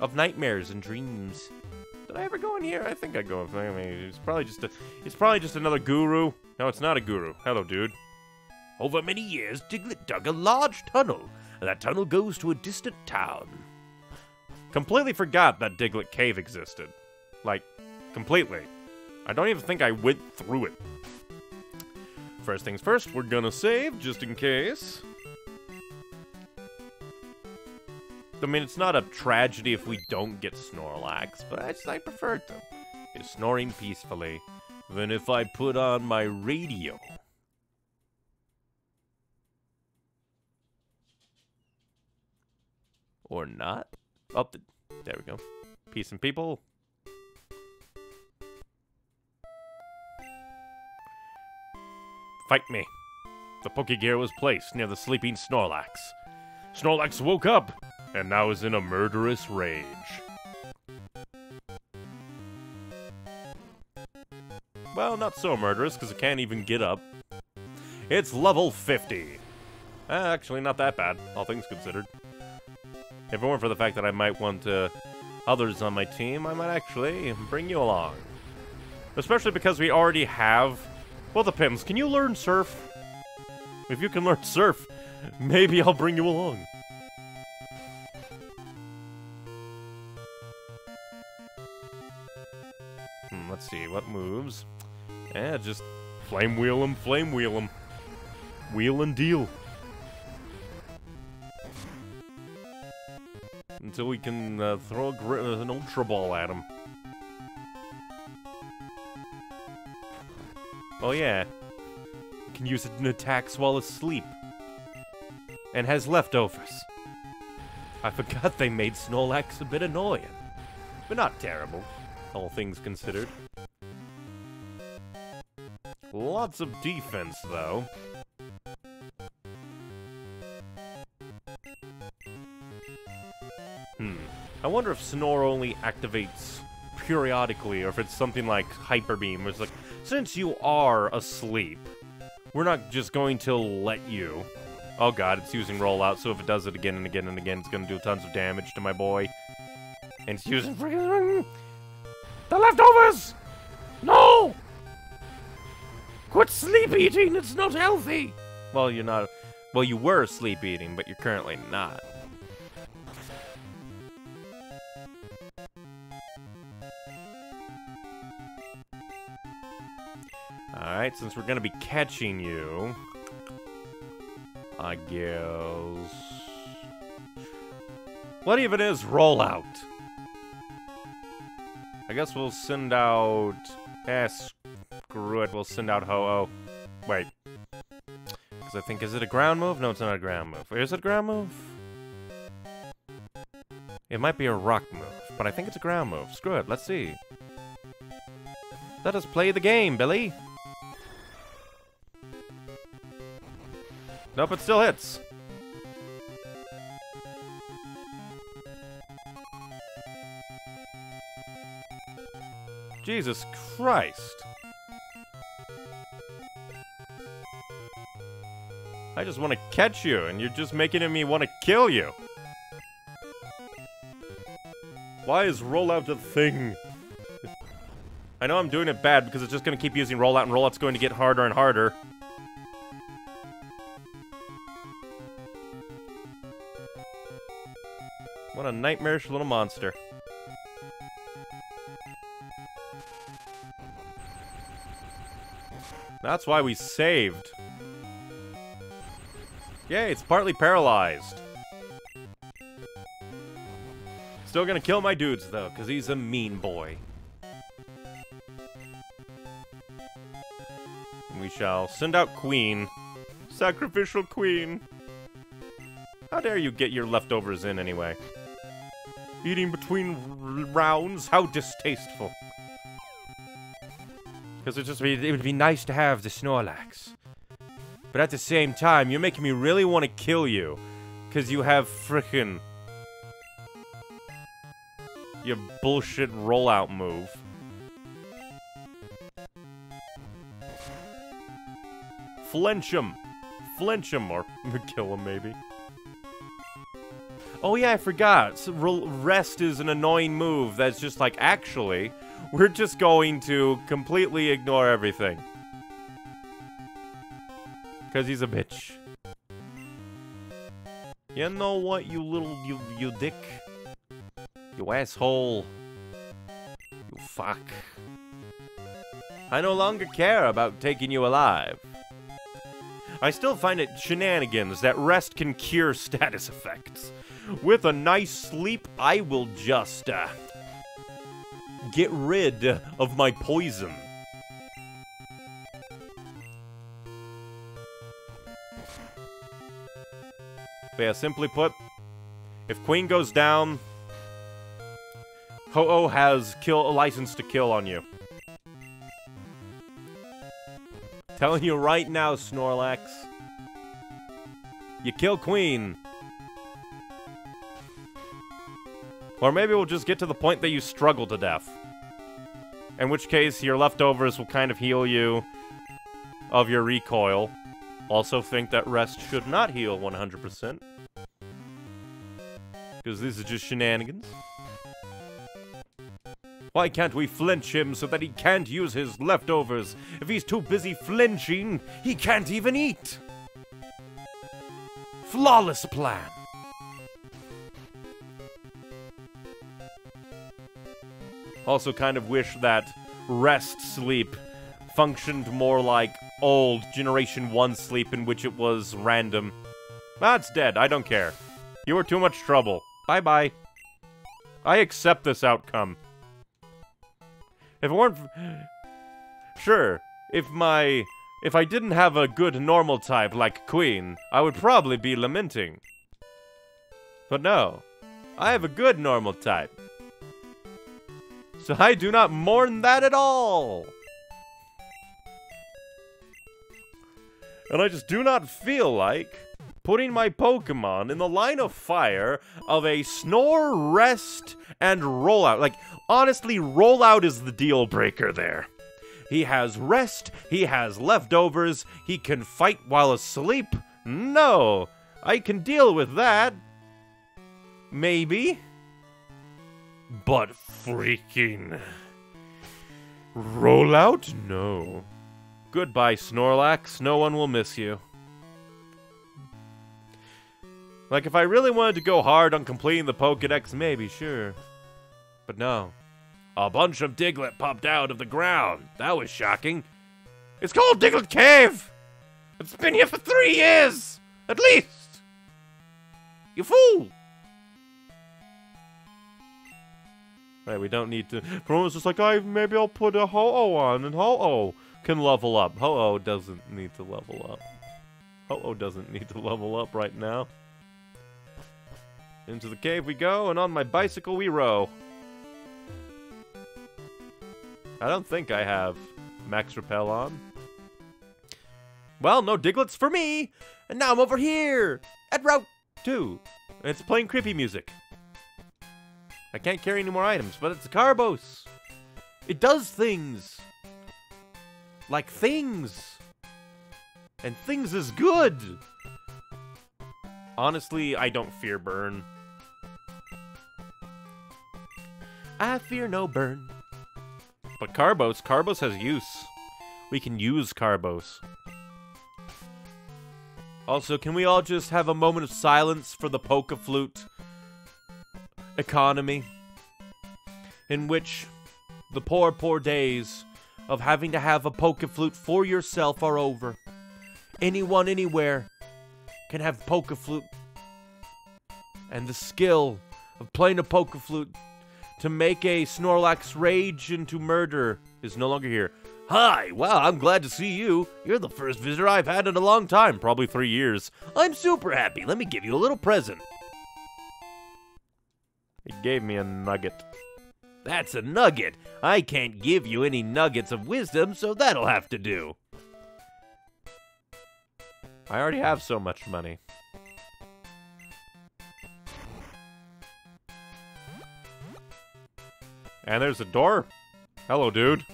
A: of nightmares and dreams. Did I ever go in here? I think I go. I mean, it's probably just a. It's probably just another guru. No, it's not a guru. Hello, dude. Over many years, Diglett dug a large tunnel. And that tunnel goes to a distant town. Completely forgot that Diglett Cave existed. Like, completely. I don't even think I went through it. First things first, we're gonna save, just in case. I mean, it's not a tragedy if we don't get Snorlax, but I, just, I prefer to. Is snoring peacefully than if I put on my radio. Or not. Oh, the, there we go. Peace and people. Fight me. The Pokegear was placed near the sleeping Snorlax. Snorlax woke up and now is in a murderous rage. Well, not so murderous, because it can't even get up. It's level 50. Uh, actually, not that bad, all things considered. If it weren't for the fact that I might want uh, others on my team, I might actually bring you along. Especially because we already have... Well, depends. Can you learn Surf? If you can learn Surf, maybe I'll bring you along. See, what moves? Yeah, just flame wheel him, flame wheel him. Wheel and deal. Until we can uh, throw an Ultra Ball at him. Oh yeah. Can use it in attacks while asleep. And has leftovers. I forgot they made Snorlax a bit annoying. But not terrible all things considered. Lots of defense, though. Hmm. I wonder if Snore only activates periodically, or if it's something like Hyper Beam, it's like, since you are asleep, we're not just going to let you. Oh god, it's using rollout, so if it does it again and again and again, it's gonna do tons of damage to my boy. And it's using freaking the leftovers! Quit sleep eating, it's not healthy! Well, you're not... Well, you were sleep eating, but you're currently not. Alright, since we're gonna be catching you... I guess... What even is rollout? I guess we'll send out... Eh, screw it, we'll send out Ho-Oh. Wait. Because I think, is it a ground move? No, it's not a ground move. Is it a ground move? It might be a rock move, but I think it's a ground move. Screw it, let's see. Let us play the game, Billy! Nope, it still hits. Jesus Christ. I just want to catch you, and you're just making me want to kill you. Why is rollout a thing? I know I'm doing it bad because it's just going to keep using rollout, and rollout's going to get harder and harder. What a nightmarish little monster. That's why we saved. Yay, it's partly paralyzed. Still gonna kill my dudes, though, because he's a mean boy. We shall send out Queen. Sacrificial Queen. How dare you get your leftovers in, anyway? Eating between rounds? How distasteful. Because it just be, it would be nice to have the Snorlax. But at the same time, you're making me really want to kill you. Because you have frickin' your bullshit rollout move. Flinch him. Flinch him, or kill him, maybe. Oh yeah, I forgot. So rest is an annoying move that's just like, actually, we're just going to completely ignore everything. Because he's a bitch. You know what, you little, you, you dick? You asshole. You fuck. I no longer care about taking you alive. I still find it shenanigans that rest can cure status effects. With a nice sleep, I will just, uh, get rid of my poison. But yeah, simply put, if Queen goes down, Ho-Oh has kill a license to kill on you. Telling you right now, Snorlax. You kill Queen. Or maybe we'll just get to the point that you struggle to death. In which case, your leftovers will kind of heal you of your recoil. Also think that rest should not heal 100%. Because this is just shenanigans. Why can't we flinch him so that he can't use his leftovers? If he's too busy flinching, he can't even eat! Flawless plan! Also kind of wish that rest sleep functioned more like old Generation 1 sleep in which it was random. Ah, That's dead, I don't care. You were too much trouble. Bye-bye. I accept this outcome. If it weren't... Sure, if my... If I didn't have a good normal type like Queen, I would probably be lamenting. But no, I have a good normal type. So I do not mourn that at all. And I just do not feel like putting my Pokemon in the line of fire of a snore, rest, and rollout. Like, honestly, rollout is the deal breaker there. He has rest, he has leftovers, he can fight while asleep. No, I can deal with that. Maybe. But freaking. Rollout? No. Goodbye, Snorlax. No one will miss you. Like, if I really wanted to go hard on completing the Pokedex, maybe, sure. But no. A bunch of Diglett popped out of the ground. That was shocking. It's called Diglett Cave! It's been here for three years! At least! You fool! Right, we don't need to... Everyone's just like, I maybe I'll put a Ho-Oh on, and Ho-Oh can level up. Ho-Oh doesn't need to level up. Ho-Oh doesn't need to level up right now. Into the cave we go, and on my bicycle we row. I don't think I have max repel on. Well, no Digletts for me! And now I'm over here! At Route 2. And it's playing creepy music. I can't carry any more items, but it's a Carbos! It does things! Like things! And things is good! Honestly, I don't fear burn. I fear no burn. But Carbos, Carbos has use. We can use Carbos. Also, can we all just have a moment of silence for the Poke Flute economy? In which the poor, poor days of having to have a Poke Flute for yourself are over. Anyone, anywhere can have Poke Flute. And the skill of playing a Poke Flute to make a Snorlax rage into murder is no longer here. Hi, wow, I'm glad to see you. You're the first visitor I've had in a long time, probably three years. I'm super happy. Let me give you a little present. He gave me a nugget. That's a nugget. I can't give you any nuggets of wisdom, so that'll have to do. I already have so much money. And there's a door. Hello, dude.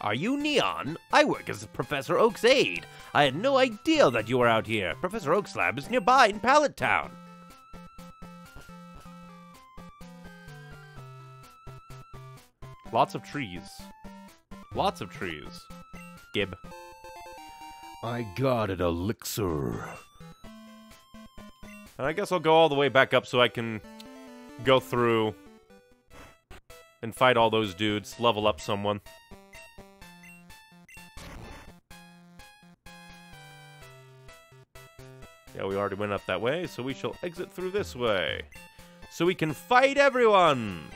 A: Are you Neon? I work as Professor Oak's aide. I had no idea that you were out here. Professor Oak's lab is nearby in Pallet Town. Lots of trees. Lots of trees. Gib. I got an elixir. And I guess I'll go all the way back up so I can go through and fight all those dudes, level up someone. Yeah, we already went up that way, so we shall exit through this way. So we can fight everyone!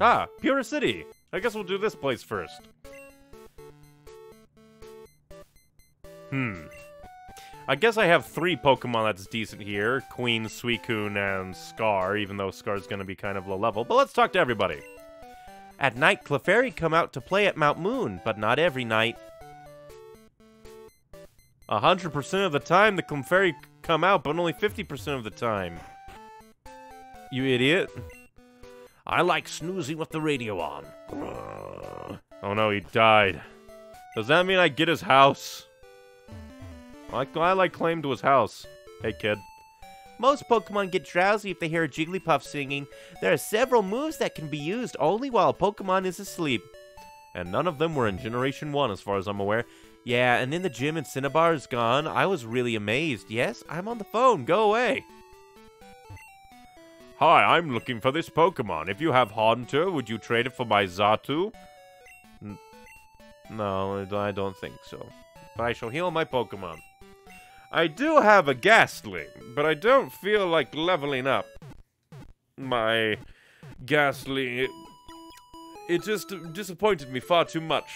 A: Ah, Pewter City! I guess we'll do this place first. Hmm. I guess I have three Pokemon that's decent here. Queen, Suicune, and Scar, even though Scar's gonna be kind of low level. But let's talk to everybody. At night, Clefairy come out to play at Mount Moon, but not every night. 100% of the time, the Clefairy come out, but only 50% of the time. You idiot. I like snoozing with the radio on. Oh no, he died. Does that mean I get his house? I, I like claim to his house. Hey, kid. Most Pokemon get drowsy if they hear Jigglypuff singing. There are several moves that can be used only while a Pokemon is asleep. And none of them were in Generation 1 as far as I'm aware. Yeah, and in the gym and Cinnabar is gone. I was really amazed. Yes, I'm on the phone. Go away. Hi, I'm looking for this Pokemon. If you have Haunter, would you trade it for my Xatu? N no, I don't think so. But I shall heal my Pokemon. I do have a Gastly, but I don't feel like leveling up my Gastly. It, it just disappointed me far too much.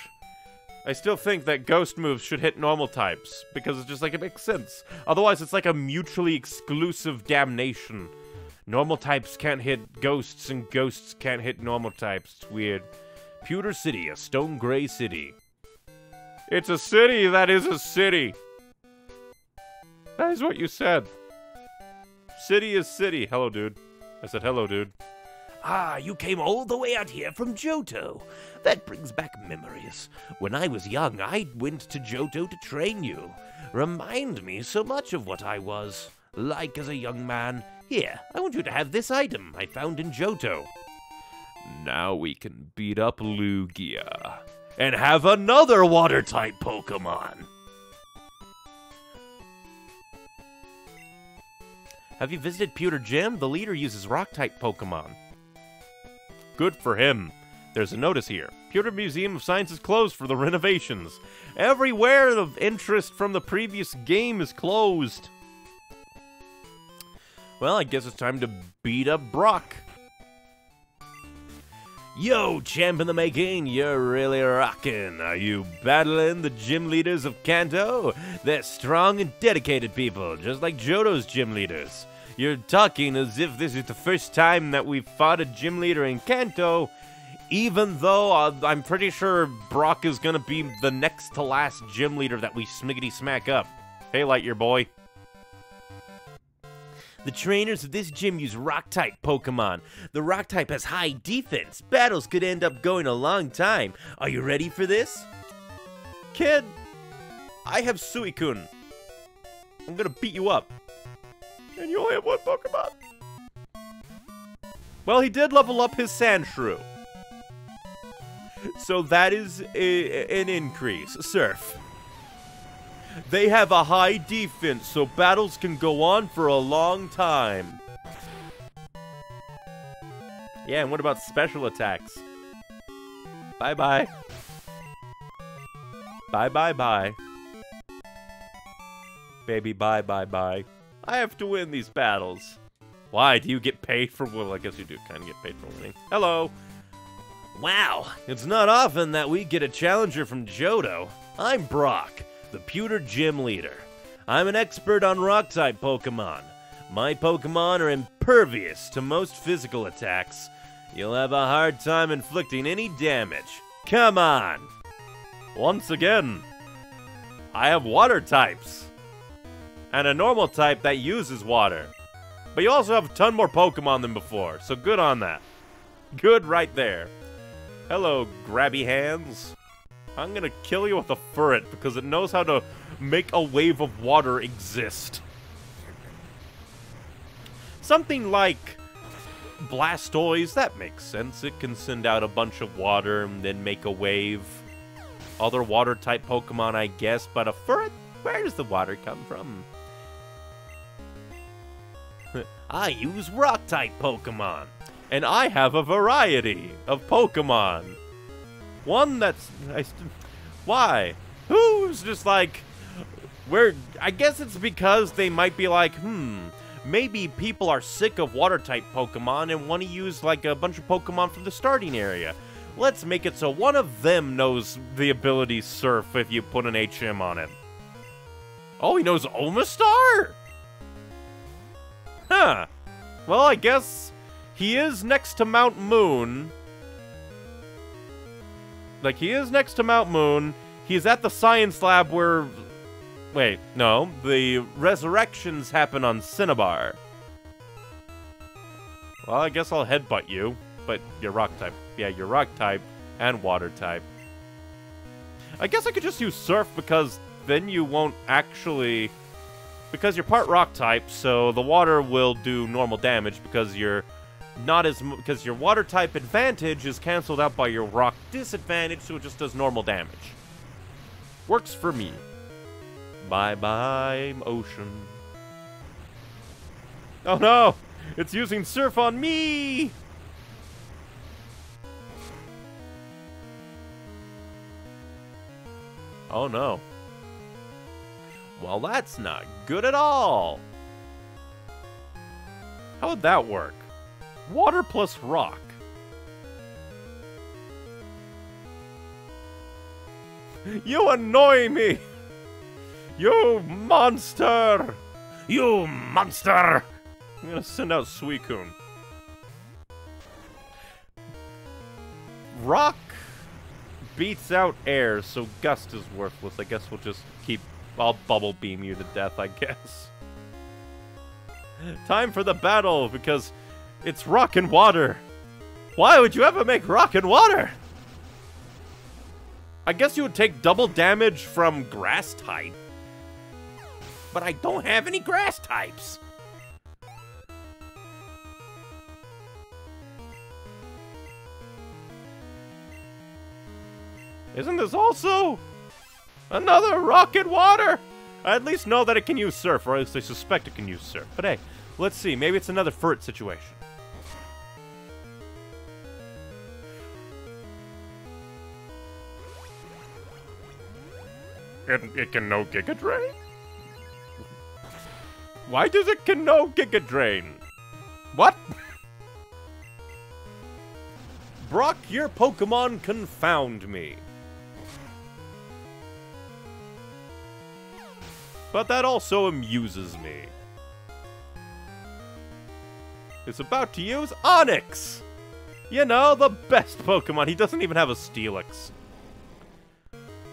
A: I still think that ghost moves should hit normal types, because it's just like it makes sense. Otherwise, it's like a mutually exclusive damnation. Normal types can't hit ghosts, and ghosts can't hit normal types. It's weird. Pewter City, a stone gray city. It's a city that is a city. That is what you said. City is city. Hello, dude. I said hello, dude. Ah, you came all the way out here from Johto. That brings back memories. When I was young, I went to Johto to train you. Remind me so much of what I was like as a young man. Here, I want you to have this item I found in Johto. Now we can beat up Lugia and have another water type Pokemon. Have you visited Pewter Gym? The leader uses rock-type Pokemon. Good for him. There's a notice here. Pewter Museum of Science is closed for the renovations. Everywhere of interest from the previous game is closed. Well, I guess it's time to beat up Brock. Yo, champ in the making, you're really rocking. Are you battling the gym leaders of Kanto? They're strong and dedicated people, just like Johto's gym leaders. You're talking as if this is the first time that we've fought a gym leader in Kanto, even though uh, I'm pretty sure Brock is gonna be the next to last gym leader that we smiggity smack up. Hey, Lightyear boy. The trainers of this gym use Rock-type Pokemon. The Rock-type has high defense. Battles could end up going a long time. Are you ready for this? Kid, I have Suicune. I'm gonna beat you up. And you only have one Pokemon. Well, he did level up his Sandshrew. So that is a, an increase. Surf. They have a high defense, so battles can go on for a long time. Yeah, and what about special attacks? Bye-bye. Bye-bye-bye. Baby, bye-bye-bye. I have to win these battles. Why? Do you get paid for... Well, I guess you do kind of get paid for winning. Hello. Wow, it's not often that we get a challenger from Johto. I'm Brock, the Pewter Gym Leader. I'm an expert on Rock-type Pokemon. My Pokemon are impervious to most physical attacks. You'll have a hard time inflicting any damage. Come on! Once again, I have water types. And a normal type that uses water. But you also have a ton more Pokemon than before, so good on that. Good right there. Hello, grabby hands. I'm gonna kill you with a Furret because it knows how to make a wave of water exist. Something like Blastoise, that makes sense. It can send out a bunch of water and then make a wave. Other water-type Pokemon, I guess, but a Furret? Where does the water come from? I use Rock-type Pokemon, and I have a variety of Pokemon. One that's... I, why? Who's just like... Where... I guess it's because they might be like, hmm maybe people are sick of water type Pokemon and want to use like a bunch of Pokemon from the starting area. Let's make it so one of them knows the ability Surf if you put an HM on it. Oh, he knows Omastar? Huh. Well, I guess he is next to Mount Moon. Like, he is next to Mount Moon. He's at the science lab where Wait, no. The resurrections happen on Cinnabar. Well, I guess I'll headbutt you, but you're rock type. Yeah, you're rock type and water type. I guess I could just use surf because then you won't actually... Because you're part rock type, so the water will do normal damage because you're not as... Because your water type advantage is cancelled out by your rock disadvantage, so it just does normal damage. Works for me. Bye bye, ocean. Oh no! It's using surf on me! Oh no. Well, that's not good at all. How would that work? Water plus rock. You annoy me! You monster! You monster! I'm gonna send out Suicune. Rock beats out air, so Gust is worthless. I guess we'll just keep... I'll bubble beam you to death, I guess. Time for the battle, because it's rock and water. Why would you ever make rock and water? I guess you would take double damage from grass type but I don't have any grass types. Isn't this also another rocket water? I at least know that it can use surf, or at least I suspect it can use surf. But hey, let's see. Maybe it's another Furret situation. It, can no Giga Drain? Why does it can no Giga Drain? What? Brock, your Pokemon confound me. But that also amuses me. It's about to use Onix! You know, the best Pokemon. He doesn't even have a Steelix.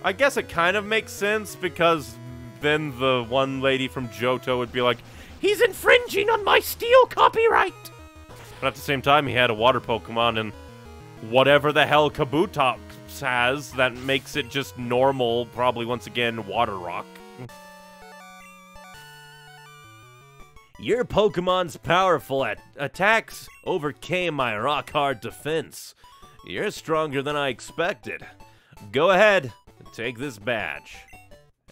A: I guess it kind of makes sense because then the one lady from Johto would be like, He's infringing on my steel copyright! But at the same time, he had a water Pokemon and whatever the hell Kabutops has that makes it just normal, probably once again, water rock. Your Pokemon's powerful at attacks overcame my rock hard defense. You're stronger than I expected. Go ahead, take this badge.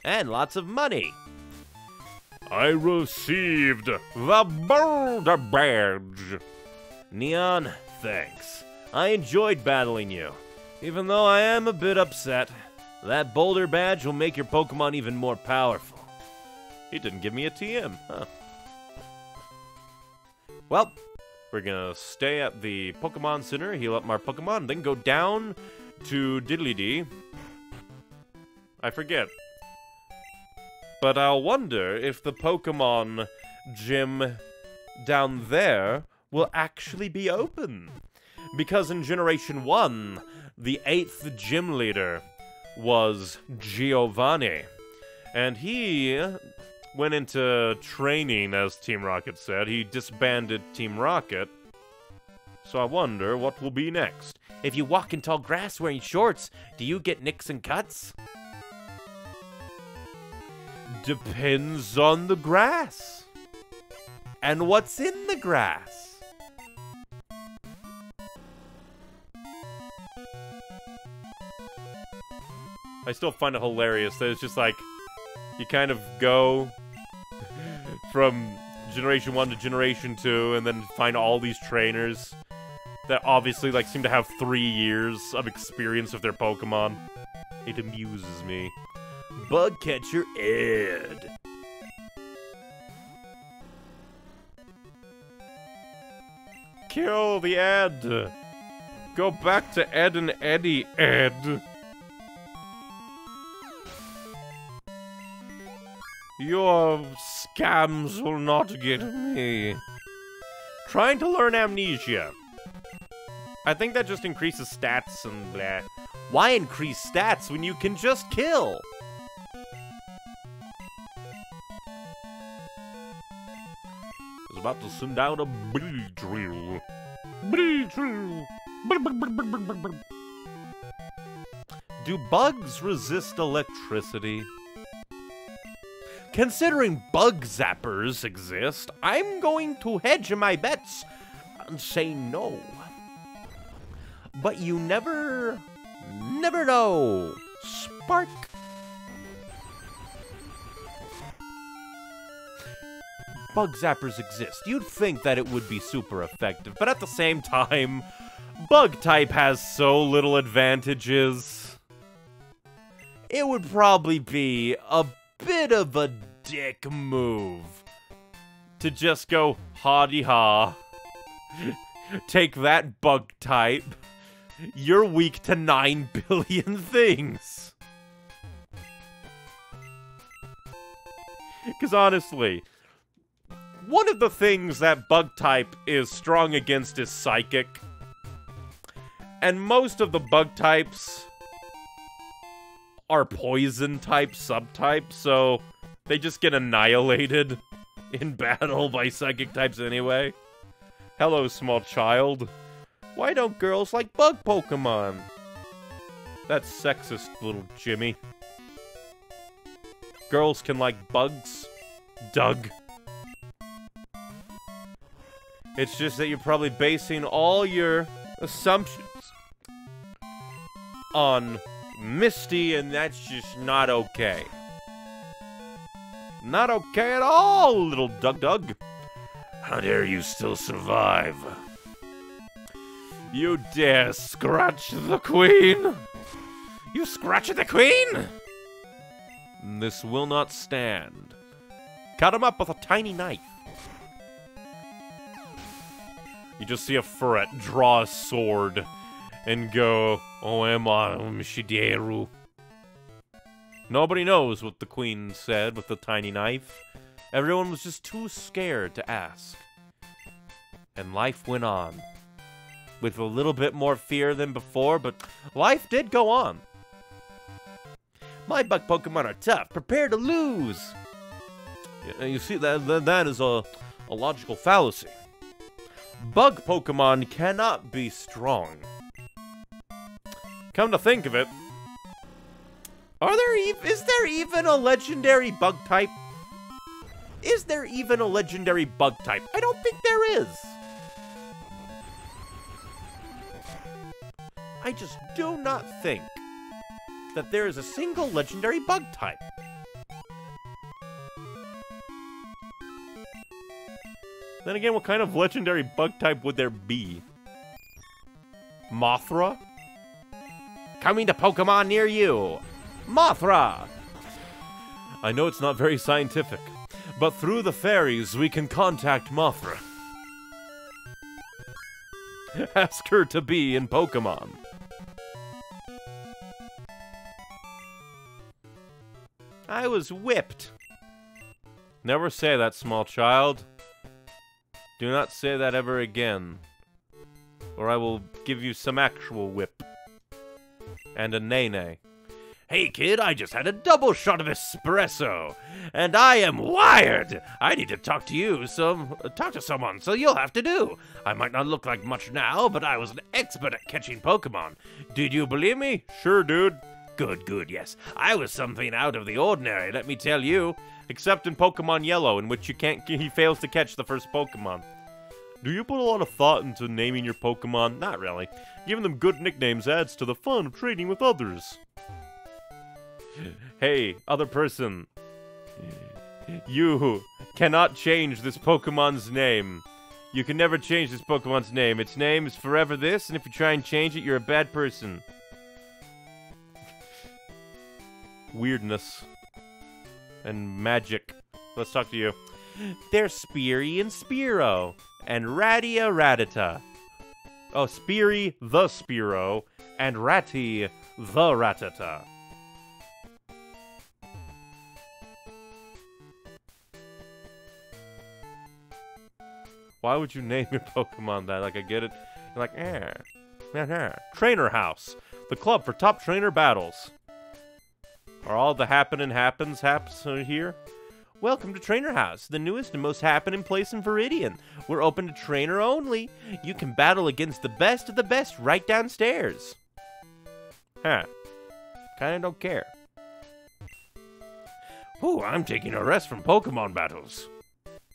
A: And lots of money. I received the Boulder Badge. Neon, thanks. I enjoyed battling you, even though I am a bit upset. That Boulder Badge will make your Pokemon even more powerful. He didn't give me a TM, huh? Well, we're gonna stay at the Pokemon Center, heal up my Pokemon, then go down to Diddly Dee. I forget. But I'll wonder if the Pokemon gym down there will actually be open. Because in Generation 1, the eighth gym leader was Giovanni. And he went into training, as Team Rocket said. He disbanded Team Rocket. So I wonder what will be next. If you walk in tall grass wearing shorts, do you get nicks and cuts? Depends on the grass. And what's in the grass? I still find it hilarious that it's just like you kind of go from generation 1 to generation 2 and then find all these trainers that obviously like seem to have 3 years of experience with their Pokemon. It amuses me. Bug catcher Ed. Kill the Ed. Go back to Ed and Eddie, Ed. Your scams will not get me. Trying to learn amnesia. I think that just increases stats and blah. Why increase stats when you can just kill? About to send out a Beedrill. Beedrill. Do bugs resist electricity? Considering bug zappers exist, I'm going to hedge my bets and say no. But you never, never know. Spark. Bug zappers exist. You'd think that it would be super effective, but at the same time, bug type has so little advantages. It would probably be a bit of a dick move to just go haughty ha. Take that bug type. You're weak to 9 billion things. Because honestly, one of the things that bug type is strong against is psychic. And most of the bug types are poison type subtypes, so they just get annihilated in battle by psychic types anyway. Hello, small child. Why don't girls like bug Pokemon? That's sexist, little Jimmy. Girls can like bugs. Doug. It's just that you're probably basing all your assumptions on Misty, and that's just not okay. Not okay at all, little Dug Dug. How dare you still survive? You dare scratch the queen? You scratch the queen? This will not stand. Cut him up with a tiny knife. You just see a Furret draw a sword and go, Oh, Emma, oh, Mishideru. Nobody knows what the queen said with the tiny knife. Everyone was just too scared to ask. And life went on. With a little bit more fear than before, but life did go on. My bug Pokemon are tough. Prepare to lose. You see, that, that is a, a logical fallacy. Bug Pokemon cannot be strong. Come to think of it, are there even is there even a legendary bug type? Is there even a legendary bug type? I don't think there is. I just do not think that there is a single legendary bug type. Then again, what kind of legendary bug type would there be? Mothra? Coming to Pokemon near you! Mothra! I know it's not very scientific, but through the fairies we can contact Mothra. Ask her to be in Pokemon. I was whipped. Never say that, small child. Do not say that ever again. Or I will give you some actual whip. And a nay-nay. Hey kid, I just had a double shot of espresso, and I am wired. I need to talk to you, some talk to someone, so you'll have to do. I might not look like much now, but I was an expert at catching Pokemon. Did you believe me? Sure, dude. Good, good, yes. I was something out of the ordinary, let me tell you. Except in Pokemon Yellow, in which you can't he fails to catch the first Pokemon. Do you put a lot of thought into naming your Pokemon? Not really. Giving them good nicknames adds to the fun of trading with others. Hey, other person. You cannot change this Pokemon's name. You can never change this Pokemon's name. Its name is forever this, and if you try and change it, you're a bad person. Weirdness. And magic. Let's talk to you. They're Speary and Spearow. And Radia Radita. Oh, Speary the Spearow. And Ratty the Rattata. Why would you name your Pokemon that? Like, I get it. You're like, eh. Trainer House, the club for top trainer battles. Are all the happening happens haps here? Welcome to Trainer House, the newest and most happening place in Viridian. We're open to trainer only. You can battle against the best of the best right downstairs. Huh. Kinda don't care. Ooh, I'm taking a rest from Pokemon battles.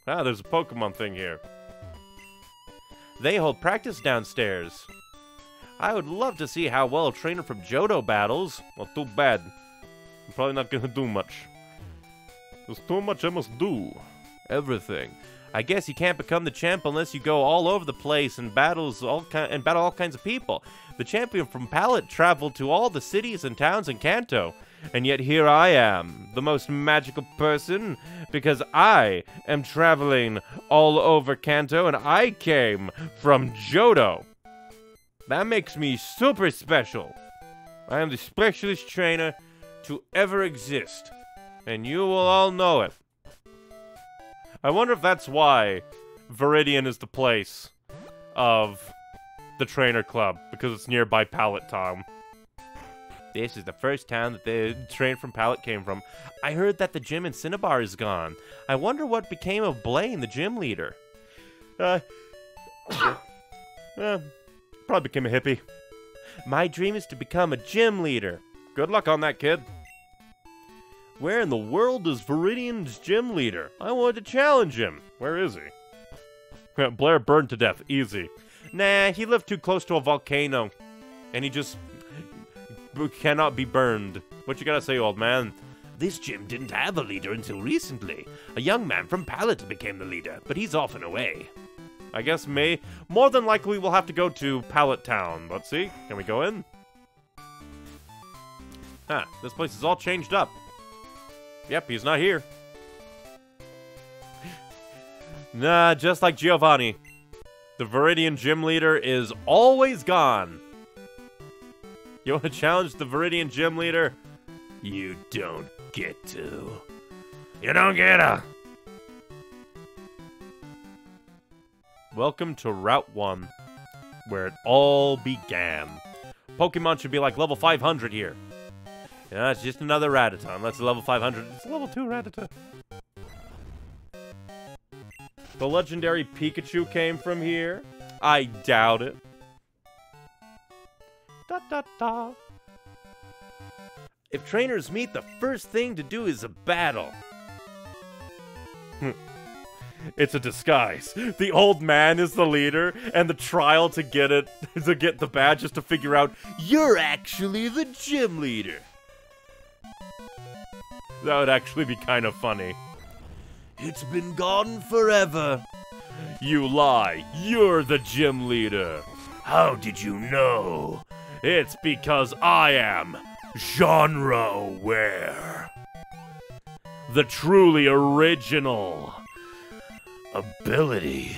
A: Ah, there's a Pokemon thing here. They hold practice downstairs. I would love to see how well a trainer from Johto battles. Well, too bad. I'm probably not gonna do much. There's too much I must do. Everything. I guess you can't become the champ unless you go all over the place and battles all ki- and battle all kinds of people. The champion from Pallet traveled to all the cities and towns in Kanto, and yet here I am, the most magical person, because I am traveling all over Kanto and I came from Johto. That makes me super special. I am the specialist trainer to ever exist, and you will all know it. I wonder if that's why Viridian is the place of the trainer club, because it's nearby Pallet Town. This is the first town that the train from Pallet came from. I heard that the gym in Cinnabar is gone. I wonder what became of Blaine, the gym leader. Uh, uh, probably became a hippie. My dream is to become a gym leader. Good luck on that, kid. Where in the world is Viridian's gym leader? I wanted to challenge him. Where is he? Blair burned to death. Easy. Nah, he lived too close to a volcano. And he just cannot be burned. What you gotta say, old man? This gym didn't have a leader until recently. A young man from Pallet became the leader, but he's off and away. I guess may more than likely we'll have to go to Pallet Town. Let's see. Can we go in? Huh, this place is all changed up. Yep, he's not here. nah, just like Giovanni. The Viridian gym leader is always gone. You want to challenge the Viridian gym leader? You don't get to. You don't get to. Welcome to Route 1, where it all began. Pokemon should be like level 500 here. Yeah, it's just another Rattata. It's level 500, it's level 2 Rattata. The legendary Pikachu came from here? I doubt it. Da da da. If trainers meet, the first thing to do is a battle. It's a disguise. The old man is the leader, and the trial to get it to get the badge is to figure out you're actually the gym leader. That would actually be kind of funny.
B: It's been gone forever.
A: You lie. You're the gym leader.
B: How did you know?
A: It's because I am genre aware. The truly original
B: ability.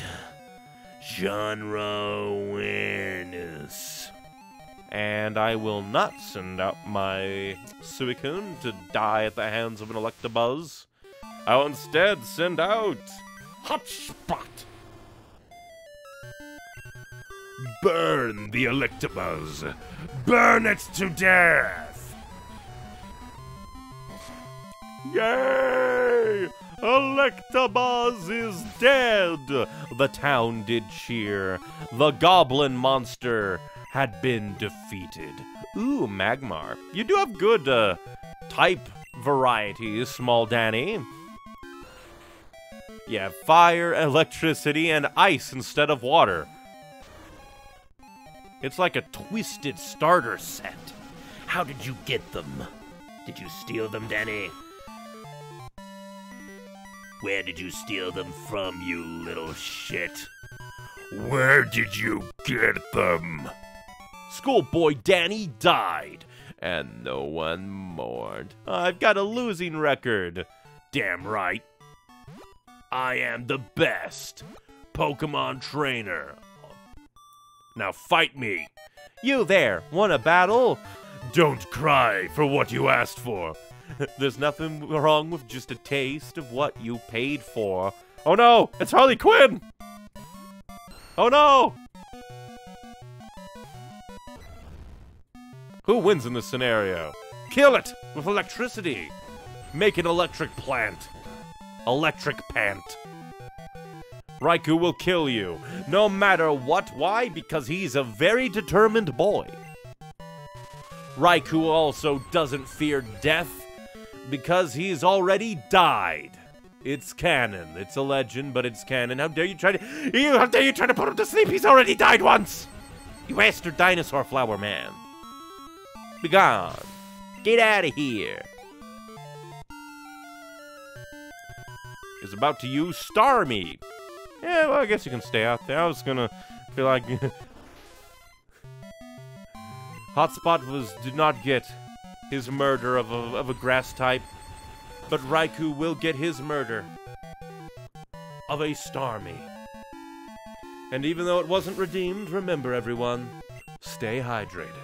B: Genre awareness.
A: And I will not send out my Suicune to die at the hands of an Electabuzz. I will instead send out Hotspot.
B: Burn the Electabuzz! Burn it to death!
A: Yay! Electabuzz is dead! The town did cheer. The goblin monster had been defeated. Ooh, Magmar. You do have good, uh, type varieties, small Danny. Have fire, electricity, and ice instead of water. It's like a twisted starter set.
B: How did you get them? Did you steal them, Danny? Where did you steal them from, you little shit? Where did you get them?
A: Schoolboy Danny died, and no one mourned. I've got a losing record.
B: Damn right. I am the best Pokemon trainer now fight me.
A: You there, want a battle?
B: Don't cry for what you asked for.
A: There's nothing wrong with just a taste of what you paid for. Oh no, it's Harley Quinn! Oh no! Who wins in this scenario? Kill it with electricity! Make an electric plant. Electric pant. Raikou will kill you, no matter what. Why? Because he's a very determined boy. Raikou also doesn't fear death because he's already died. It's canon. It's a legend, but it's canon. How dare you try to you how dare you try to put him to sleep? He's already died once! You bastard dinosaur flower man. Be gone. Get out of here. Is about to use Starmie. Yeah, well, I guess you can stay out there. I was gonna feel like... Hotspot was did not get his murder of a, of a grass type, but Raikou will get his murder of a Starmie. And even though it wasn't redeemed, remember everyone, stay hydrated.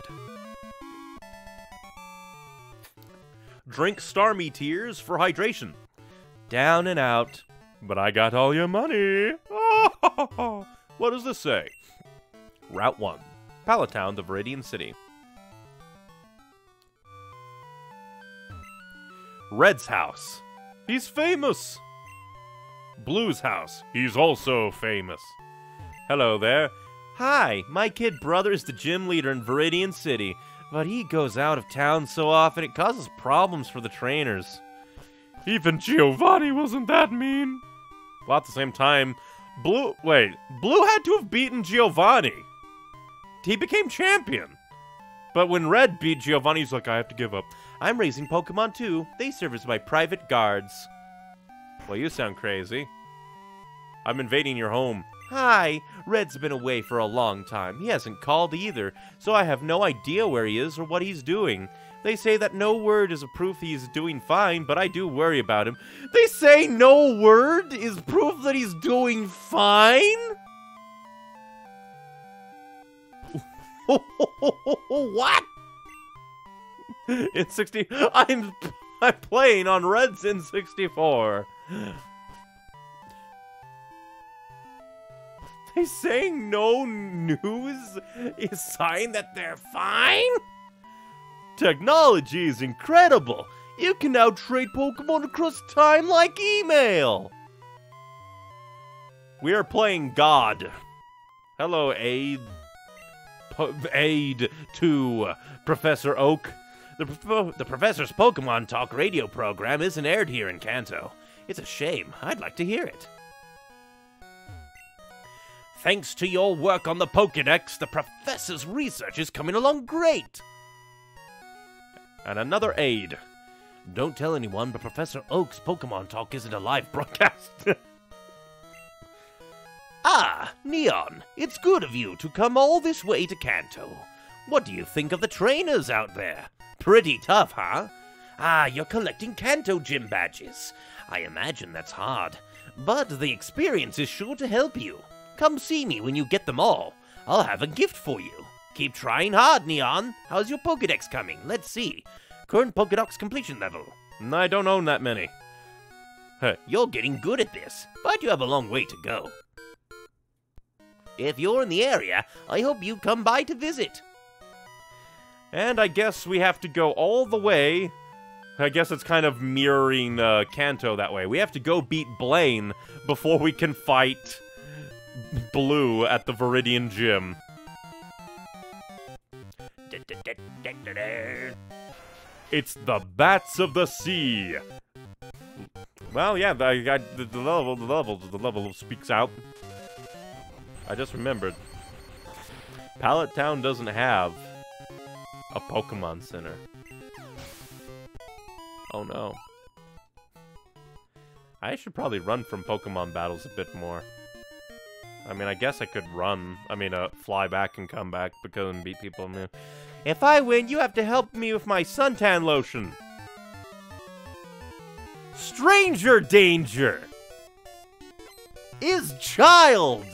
A: Drink Starmie tears for hydration. Down and out. But I got all your money. what does this say? Route 1. Pallet Town to Viridian City. Red's house. He's famous. Blue's house. He's also famous. Hello there. Hi, my kid brother is the gym leader in Viridian City, but he goes out of town so often it causes problems for the trainers. Even Giovanni wasn't that mean. Well, at the same time, Blue. Wait, Blue had to have beaten Giovanni. He became champion. But when Red beat Giovanni, he's like, I have to give up. I'm raising Pokemon too. They serve as my private guards. Well, you sound crazy. I'm invading your home. Hi, Red's been away for a long time. He hasn't called either, so I have no idea where he is or what he's doing. They say that no word is a proof he's doing fine, but I do worry about him. They say no word is proof that he's doing fine? what? In 60 I'm I'm playing on Reds in 64. They saying no news is sign that they're fine? Technology is incredible! You can now trade Pokemon across time like email! We are playing God. Hello, aid. Po aid to Professor Oak. The, the Professor's Pokemon Talk radio program isn't aired here in Kanto. It's a shame. I'd like to hear it. Thanks to your work on the Pokedex, the professor's research is coming along great. And another aid. Don't tell anyone, but Professor Oak's Pokemon Talk isn't a live broadcast. ah, Neon, it's good of you to come all this way to Kanto. What do you think of the trainers out there? Pretty tough, huh? Ah, you're collecting Kanto gym badges. I imagine that's hard, but the experience is sure to help you. Come see me when you get them all. I'll have a gift for you. Keep trying hard, Neon. How's your Pokedex coming? Let's see. Current Pokedex completion level. I don't own that many. Huh, you're getting good at this, but you have a long way to go. If you're in the area, I hope you come by to visit. And I guess we have to go all the way. I guess it's kind of mirroring uh, Kanto that way. We have to go beat Blaine before we can fight Blue at the Viridian Gym. It's the Bats of the Sea. Well, yeah, the, the, the level, the level, the level speaks out. I just remembered. Pallet Town doesn't have a Pokemon Center. Oh no. I should probably run from Pokemon battles a bit more. I mean, I guess I could run. I mean, uh, fly back and come back because and beat people. I mean, if I win, you have to help me with my suntan lotion. Stranger danger is child.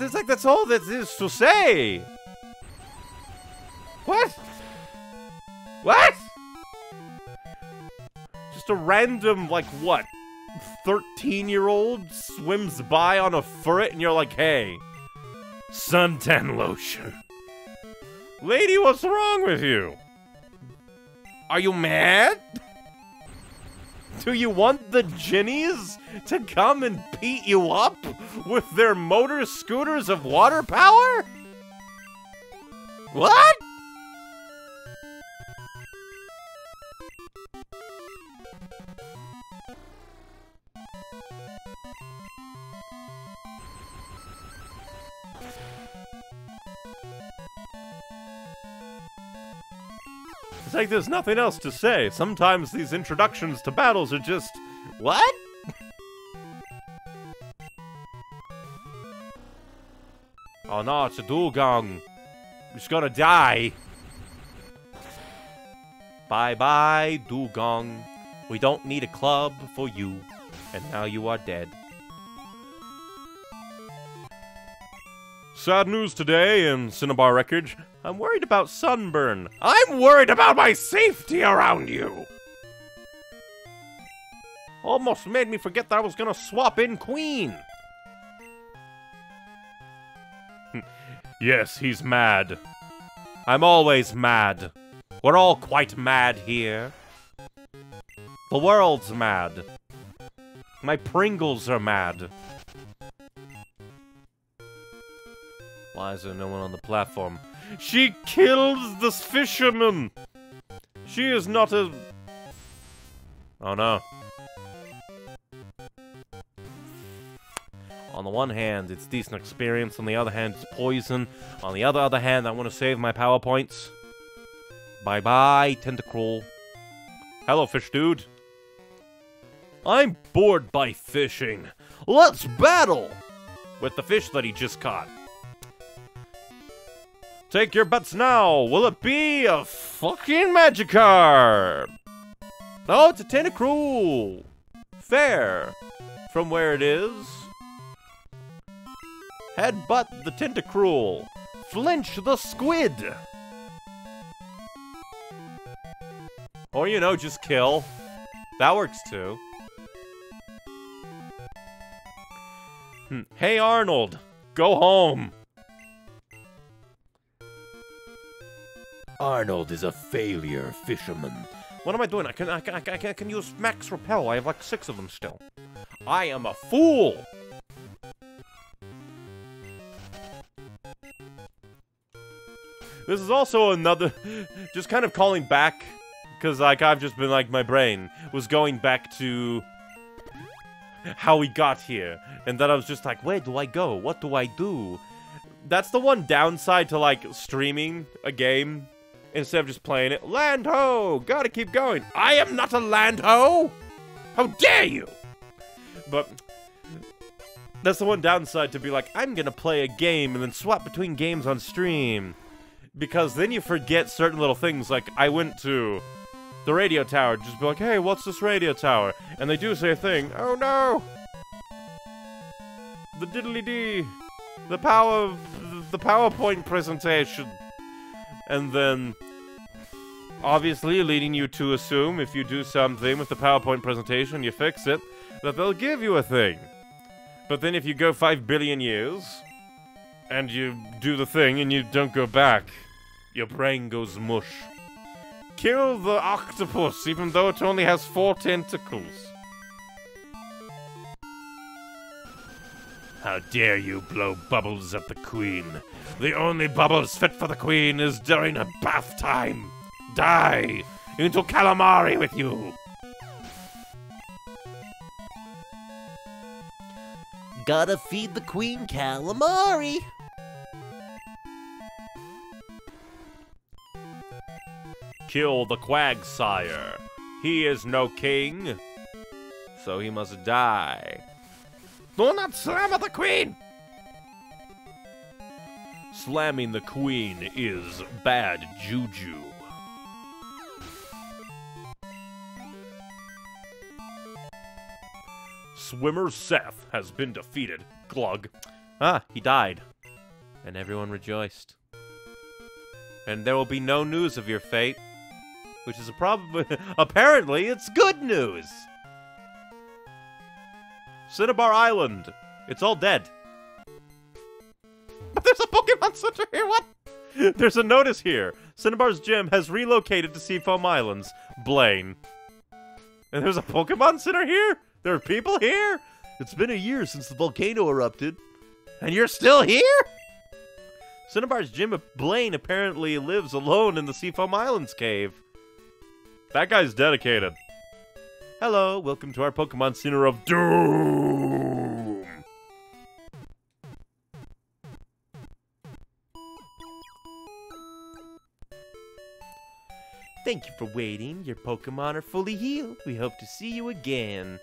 A: It's like that's all that is to say. What? What? Just a random, like, what? 13 year old swims by on a furret and you're like, hey, suntan lotion. Lady, what's wrong with you? Are you mad? Do you want the Jinnies to come and beat you up with their motor scooters of water power? What? It's like there's nothing else to say. Sometimes these introductions to battles are just... What? oh no, it's a Dewgong. He's gonna die. Bye-bye, Dewgong. We don't need a club for you. And now you are dead. Sad news today in Cinnabar Wreckage. I'm worried about sunburn. I'm worried about my safety around you! Almost made me forget that I was gonna swap in Queen. yes, he's mad. I'm always mad. We're all quite mad here. The world's mad. My Pringles are mad. Why is there no one on the platform? She kills this fisherman! She is not a... Oh no. On the one hand, it's decent experience. On the other hand, it's poison. On the other other hand, I want to save my power points. Bye-bye, Tentacruel. Hello, fish dude. I'm bored by fishing. Let's battle! With the fish that he just caught. Take your bets now. Will it be a fucking Magikarp? Oh, it's a Tentacruel. Fair. From where it is. Headbutt the Tentacruel. Flinch the squid. Or, you know, just kill. That works too. Hmm. Hey, Arnold. Go home. Arnold is a failure, fisherman. What am I doing? I can, I can, I can, I can use max repel. I have like six of them still. I am a fool! This is also another, just kind of calling back Because, like, I've just been, like, my brain was going back to how we got here. And then I was just like, where do I go? What do I do? That's the one downside to, like, streaming a game instead of just playing it. Land ho! Gotta keep going. I am not a land ho! How dare you! But that's the one downside to be like, I'm gonna play a game and then swap between games on stream. Because then you forget certain little things, like I went to the radio tower, just be like, hey, what's this radio tower? And they do say a thing, oh no! The diddly dee! The power, of. the PowerPoint presentation! And then, obviously leading you to assume if you do something with the PowerPoint presentation, you fix it, that they'll give you a thing. But then if you go 5 billion years, and you do the thing and you don't go back, your brain goes mush. Kill the octopus, even though it only has four tentacles. How dare you blow bubbles at the queen? The only bubbles fit for the queen is during her bath time. Die! Into calamari with you!
B: Gotta feed the queen calamari.
A: Kill the Quagsire. He is no king, so he must die. Do not slam at the queen! Slamming the queen is bad juju. Swimmer Seth has been defeated. Glug. Ah, he died. And everyone rejoiced. And there will be no news of your fate. Which is a probably apparently it's good news. Cinnabar Island. It's all dead. But there's a Pokemon Center here, what? There's a notice here. Cinnabar's gym has relocated to Seafoam Islands. Blaine. And there's a Pokemon Center here? There are people here? It's been a year since the volcano erupted. And you're still here? Cinnabar's gym Blaine apparently lives alone in the Seafoam Islands cave. That guy's dedicated. Hello, welcome to our Pokemon Center of Doom! Thank you for waiting. Your Pokemon are fully healed. We hope to see you again.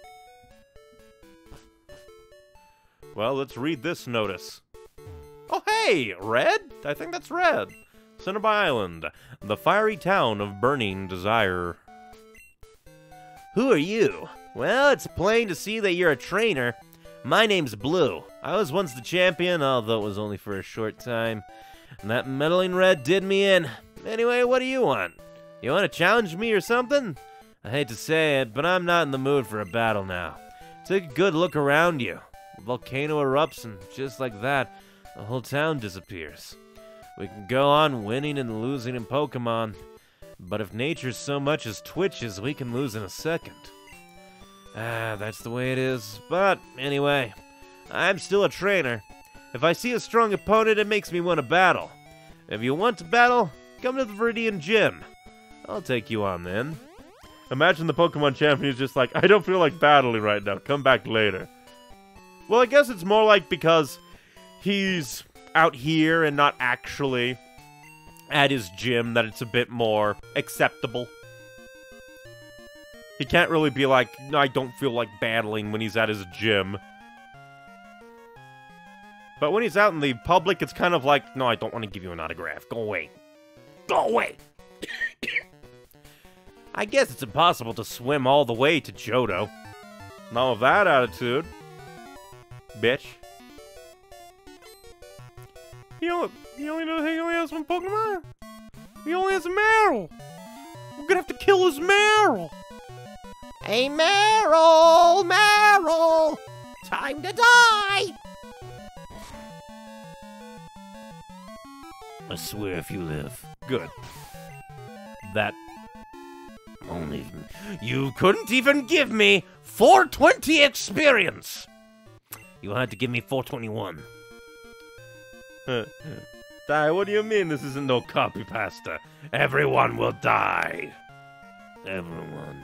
A: Well, let's read this notice. Oh, hey! Red? I think that's Red. Cinnabar Island, the fiery town of burning desire. Who are you? Well, it's plain to see that you're a trainer. My name's Blue. I was once the champion, although it was only for a short time. And that meddling red did me in. Anyway, what do you want? You want to challenge me or something? I hate to say it, but I'm not in the mood for a battle now. Take a good look around you. Volcano erupts, and just like that, the whole town disappears. We can go on winning and losing in Pokemon, but if nature so much as twitches, we can lose in a second. Ah, that's the way it is. But anyway, I'm still a trainer. If I see a strong opponent, it makes me want to battle. If you want to battle, come to the Viridian Gym. I'll take you on then. Imagine the Pokemon champion is just like, I don't feel like battling right now. Come back later. Well, I guess it's more like because he's out here and not actually at his gym that it's a bit more acceptable. He can't really be like, I don't feel like battling when he's at his gym. But when he's out in the public, it's kind of like, no, I don't want to give you an autograph. Go away. Go away! I guess it's impossible to swim all the way to Johto. Not with that attitude. Bitch. He only, he only knows he only has one Pokemon? He only has a Marill! We're gonna have to kill his Marill!
B: Hey, Marill! Marill! Time to die!
A: I swear if you live. Good. That only you couldn't even give me 420 experience. You had to give me 421. die, what do you mean this isn't no copy pasta? Everyone will die.
B: everyone.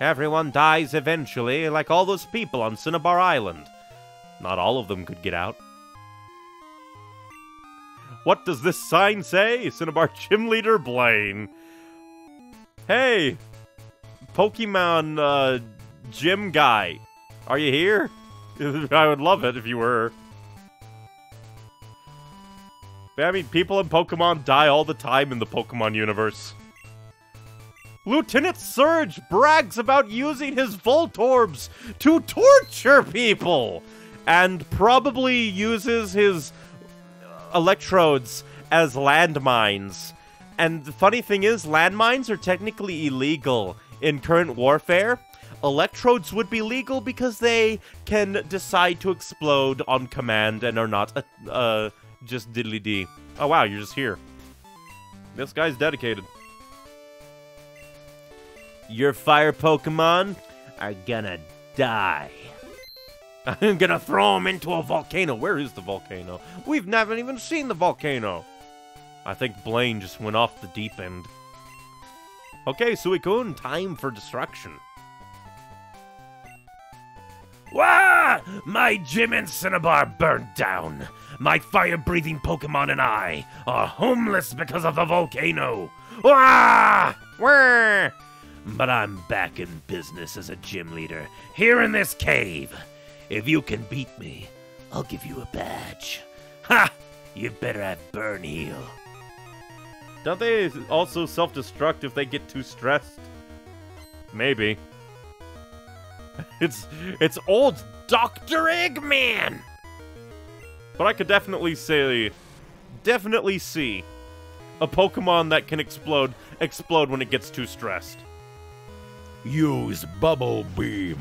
A: Everyone dies eventually, like all those people on Cinnabar Island. Not all of them could get out. What does this sign say? Cinnabar Gym Leader Blaine. Hey, Pokemon uh, gym guy, are you here? I would love it if you were. I mean, people in Pokemon die all the time in the Pokemon universe. Lieutenant Surge brags about using his Voltorbs to torture people! And probably uses his electrodes as landmines. And the funny thing is, landmines are technically illegal in current warfare. Electrodes would be legal because they can decide to explode on command and are not uh, uh, just diddly dee. Oh wow, you're just here. This guy's dedicated. Your fire Pokemon are gonna die. I'm gonna throw him into a volcano. Where is the volcano? We've never even seen the volcano. I think Blaine just went off the deep end. Okay, Suicune, time for destruction. Wah! My gym and Cinnabar burned down. My fire-breathing Pokemon and I are homeless because of the volcano. Wah! Wah! But I'm back in business as a gym leader, here in this cave. If you can beat me, I'll give you a badge. Ha! You better have Burn Heal. Don't they also self-destruct if they get too stressed? Maybe. It's it's old Dr. Eggman! But I could definitely say definitely see a Pokemon that can explode explode when it gets too stressed.
B: Use Bubble Beam.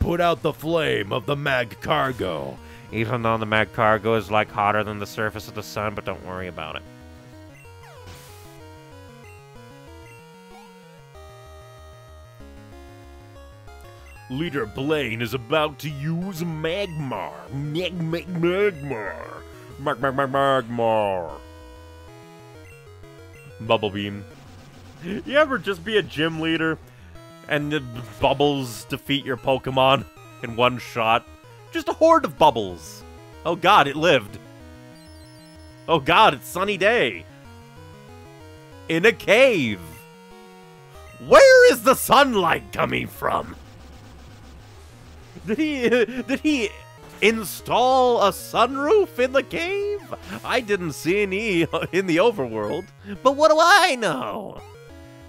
B: Put out the flame of the Magcargo.
A: Even though the Magcargo is like hotter than the surface of the sun, but don't worry about it. Leader Blaine is about to use Magmar. Mag, mag, Magmar. Mag, mag, mag, Magmar. Bubble Beam. You ever just be a gym leader and the bubbles defeat your Pokemon in one shot? Just a horde of bubbles. Oh god, it lived. Oh god, it's sunny day. In a cave. Where is the sunlight coming from? Did he did he install a sunroof in the cave? I didn't see any in the overworld. But what do I know?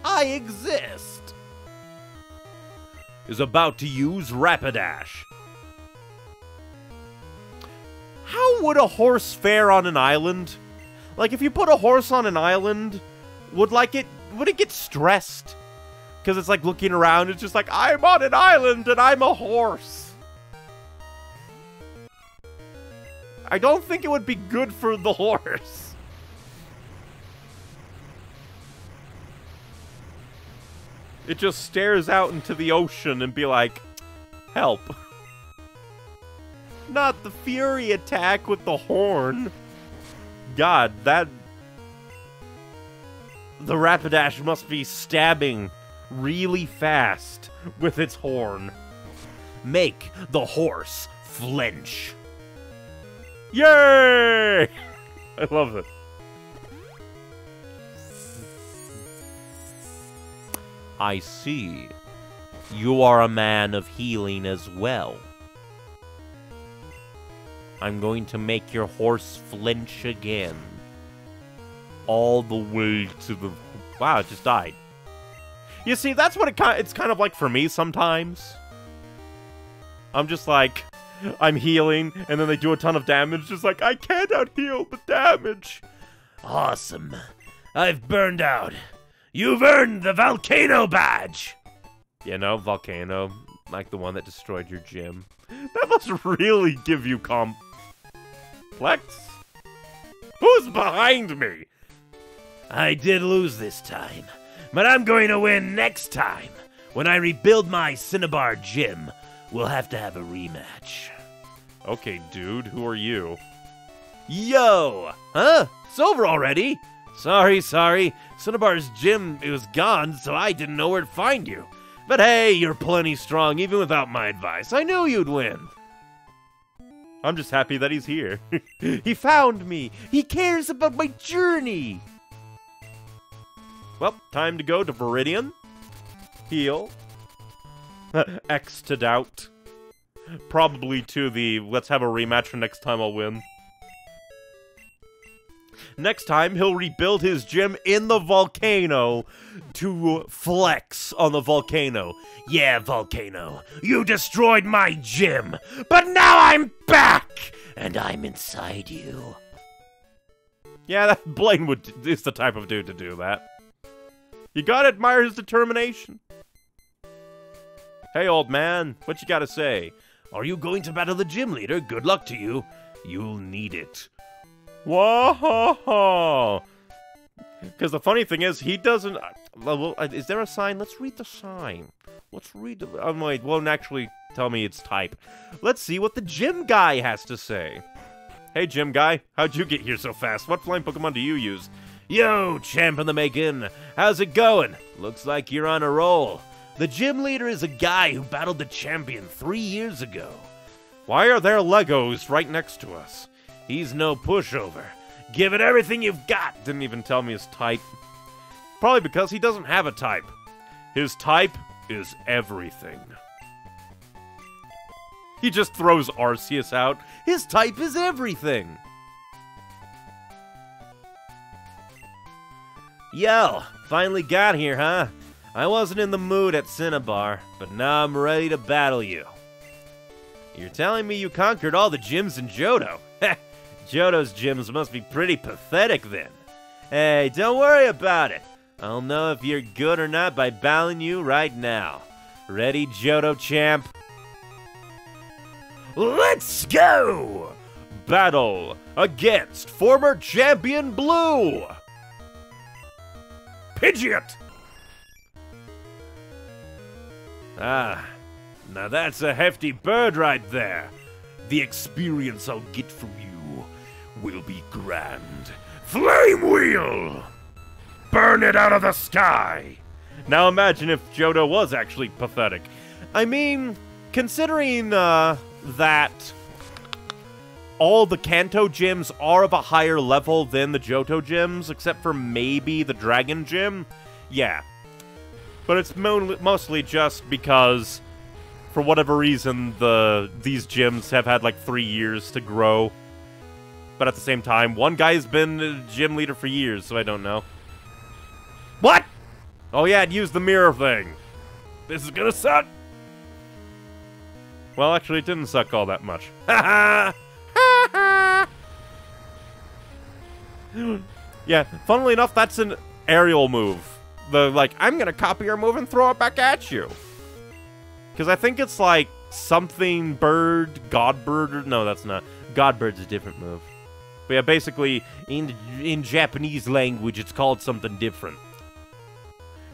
A: I exist. Is about to use Rapidash. How would a horse fare on an island? Like if you put a horse on an island, would like it would it get stressed? Cuz it's like looking around it's just like I'm on an island and I'm a horse. I don't think it would be good for the horse. It just stares out into the ocean and be like, help. Not the fury attack with the horn. God, that... The Rapidash must be stabbing really fast with its horn. Make the horse flinch. Yay! I love it. I see. You are a man of healing as well. I'm going to make your horse flinch again. All the way to the... Wow, it just died. You see, that's what it kind it's kind of like for me sometimes. I'm just like, I'm healing, and then they do a ton of damage, just like, I can't out-heal the damage.
B: Awesome. I've burned out. You've earned the Volcano Badge!
A: You know, Volcano, like the one that destroyed your gym. That must really give you comp. complex. Who's behind me?
B: I did lose this time, but I'm going to win next time. When I rebuild my Cinnabar gym, we'll have to have a rematch.
A: Okay, dude, who are you? Yo! Huh? It's over already? Sorry, sorry. Cinnabar's gym it was gone, so I didn't know where to find you. But hey, you're plenty strong even without my advice. I knew you'd win. I'm just happy that he's here. he found me. He cares about my journey. Well, time to go to Viridian. Heal. X to doubt. Probably to the let's have a rematch for next time I'll win. Next time, he'll rebuild his gym in the volcano to flex on the volcano. Yeah, volcano, you destroyed my gym, but now I'm back, and I'm inside you. Yeah, that Blaine would is the type of dude to do that. You gotta admire his determination. Hey, old man, what you gotta say? Are you going to battle the gym leader? Good luck to you. You'll need it. Whoa! Because the funny thing is, he doesn't. Uh, is there a sign? Let's read the sign. Let's read the. Oh, wait, won't actually tell me its type. Let's see what the gym guy has to say. Hey, gym guy, how'd you get here so fast? What flying Pokemon do you use? Yo, champ in the making. How's it going? Looks like you're on a roll. The gym leader is a guy who battled the champion three years ago. Why are there Legos right next to us? He's no pushover. Give it everything you've got. Didn't even tell me his type. Probably because he doesn't have a type. His type is everything. He just throws Arceus out. His type is everything. Yo, finally got here, huh? I wasn't in the mood at Cinnabar, but now I'm ready to battle you. You're telling me you conquered all the gyms in Johto? Johto's gyms must be pretty pathetic then. Hey, don't worry about it. I'll know if you're good or not by battling you right now. Ready, Johto champ? Let's go! Battle against former champion Blue! Pidgeot! Ah, now that's a hefty bird right there. The experience I'll get from you will be grand. Flame Wheel! Burn it out of the sky! Now imagine if Johto was actually pathetic. I mean, considering uh, that all the Kanto gyms are of a higher level than the Johto gyms, except for maybe the Dragon gym, yeah. But it's mo mostly just because, for whatever reason, the these gyms have had like three years to grow but at the same time, one guy's been gym leader for years, so I don't know. What? Oh yeah, it used the mirror thing. This is gonna suck. Well, actually, it didn't suck all that much. Ha ha! Ha ha! yeah, funnily enough, that's an aerial move. The, like, I'm gonna copy your move and throw it back at you. Because I think it's like something bird, god bird, or no, that's not. God bird's a different move. But yeah, basically, in, in Japanese language, it's called something different.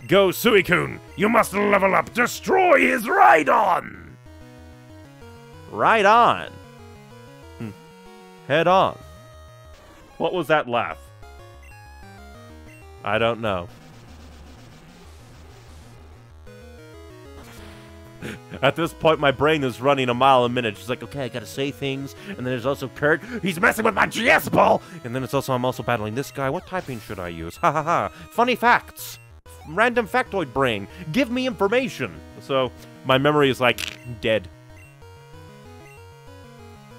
A: Go, Suicune! You must level up! Destroy his Rhydon! Right on. Hmm. Head on. What was that laugh? I don't know. At this point, my brain is running a mile a minute. She's like, okay, I gotta say things. And then there's also Kurt. He's messing with my GS ball. And then it's also, I'm also battling this guy. What typing should I use? Ha ha ha. Funny facts. Random factoid brain. Give me information. So my memory is like dead.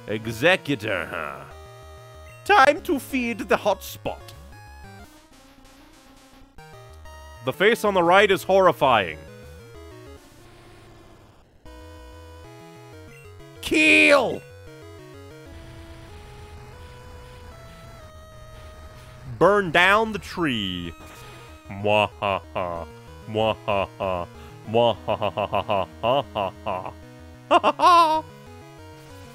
A: Exeggutor, huh? Time to feed the hotspot. The face on the right is horrifying. Kill! Burn down the tree. Mwahaha. Mwahaha. Mwahaha. Ha ha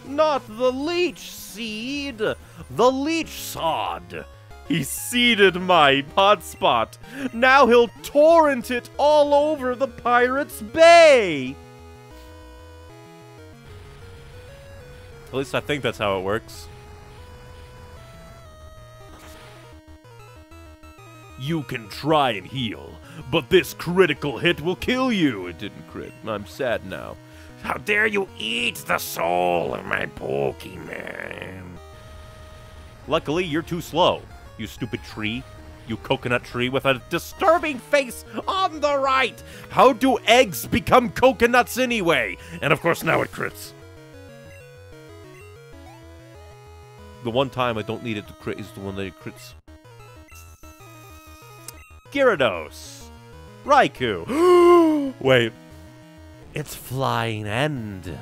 A: Not the leech seed, the leech sod. He seeded my hotspot. Now he'll torrent it all over the Pirate's Bay. At least I think that's how it works. You can try and heal, but this critical hit will kill you. It didn't crit. I'm sad now.
B: How dare you eat the soul of my Pokemon?
A: Luckily, you're too slow, you stupid tree. You coconut tree with a disturbing face on the right! How do eggs become coconuts anyway? And of course, now it crits. The one time I don't need it to crit is the one that it crits. Gyarados. Raikou. Wait. It's flying and...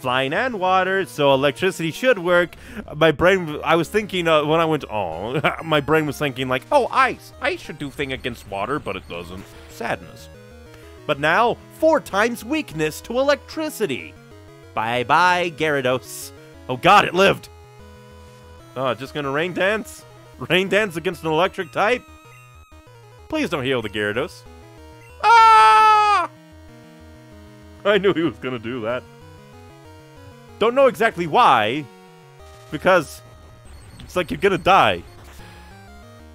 A: Flying and water, so electricity should work. My brain, I was thinking uh, when I went, oh, my brain was thinking like, oh, ice. Ice should do thing against water, but it doesn't. Sadness. But now, four times weakness to electricity. Bye-bye, Gyarados. Oh god, it lived. Oh, just gonna rain dance? Rain dance against an electric type? Please don't heal the Gyarados. Ah! I knew he was gonna do that. Don't know exactly why, because it's like you're gonna die.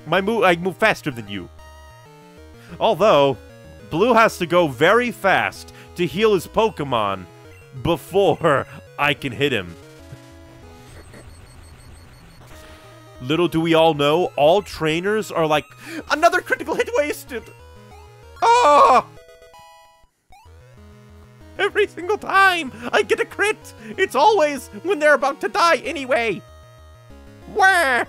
A: My move, I move faster than you. Although, Blue has to go very fast to heal his Pokemon before I can hit him. Little do we all know, all trainers are like, another critical hit wasted. Oh! Every single time I get a crit, it's always when they're about to die anyway. Where?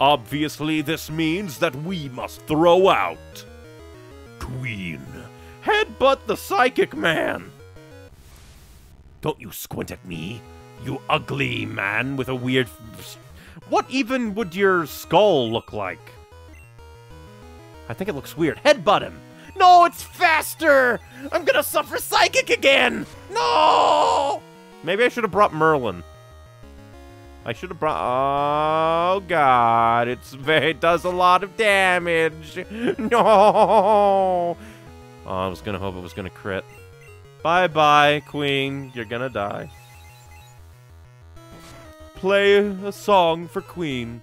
A: Obviously, this means that we must throw out. Queen, headbutt the psychic man. Don't you squint at me, you ugly man with a weird. What even would your skull look like? I think it looks weird. Headbutt him. No, it's faster! I'm gonna suffer psychic again! No! Maybe I should have brought Merlin. I should have brought. Oh God! It's it does a lot of damage. No. Oh, I was gonna hope it was gonna crit. Bye bye, Queen. You're gonna die. Play a song for Queen.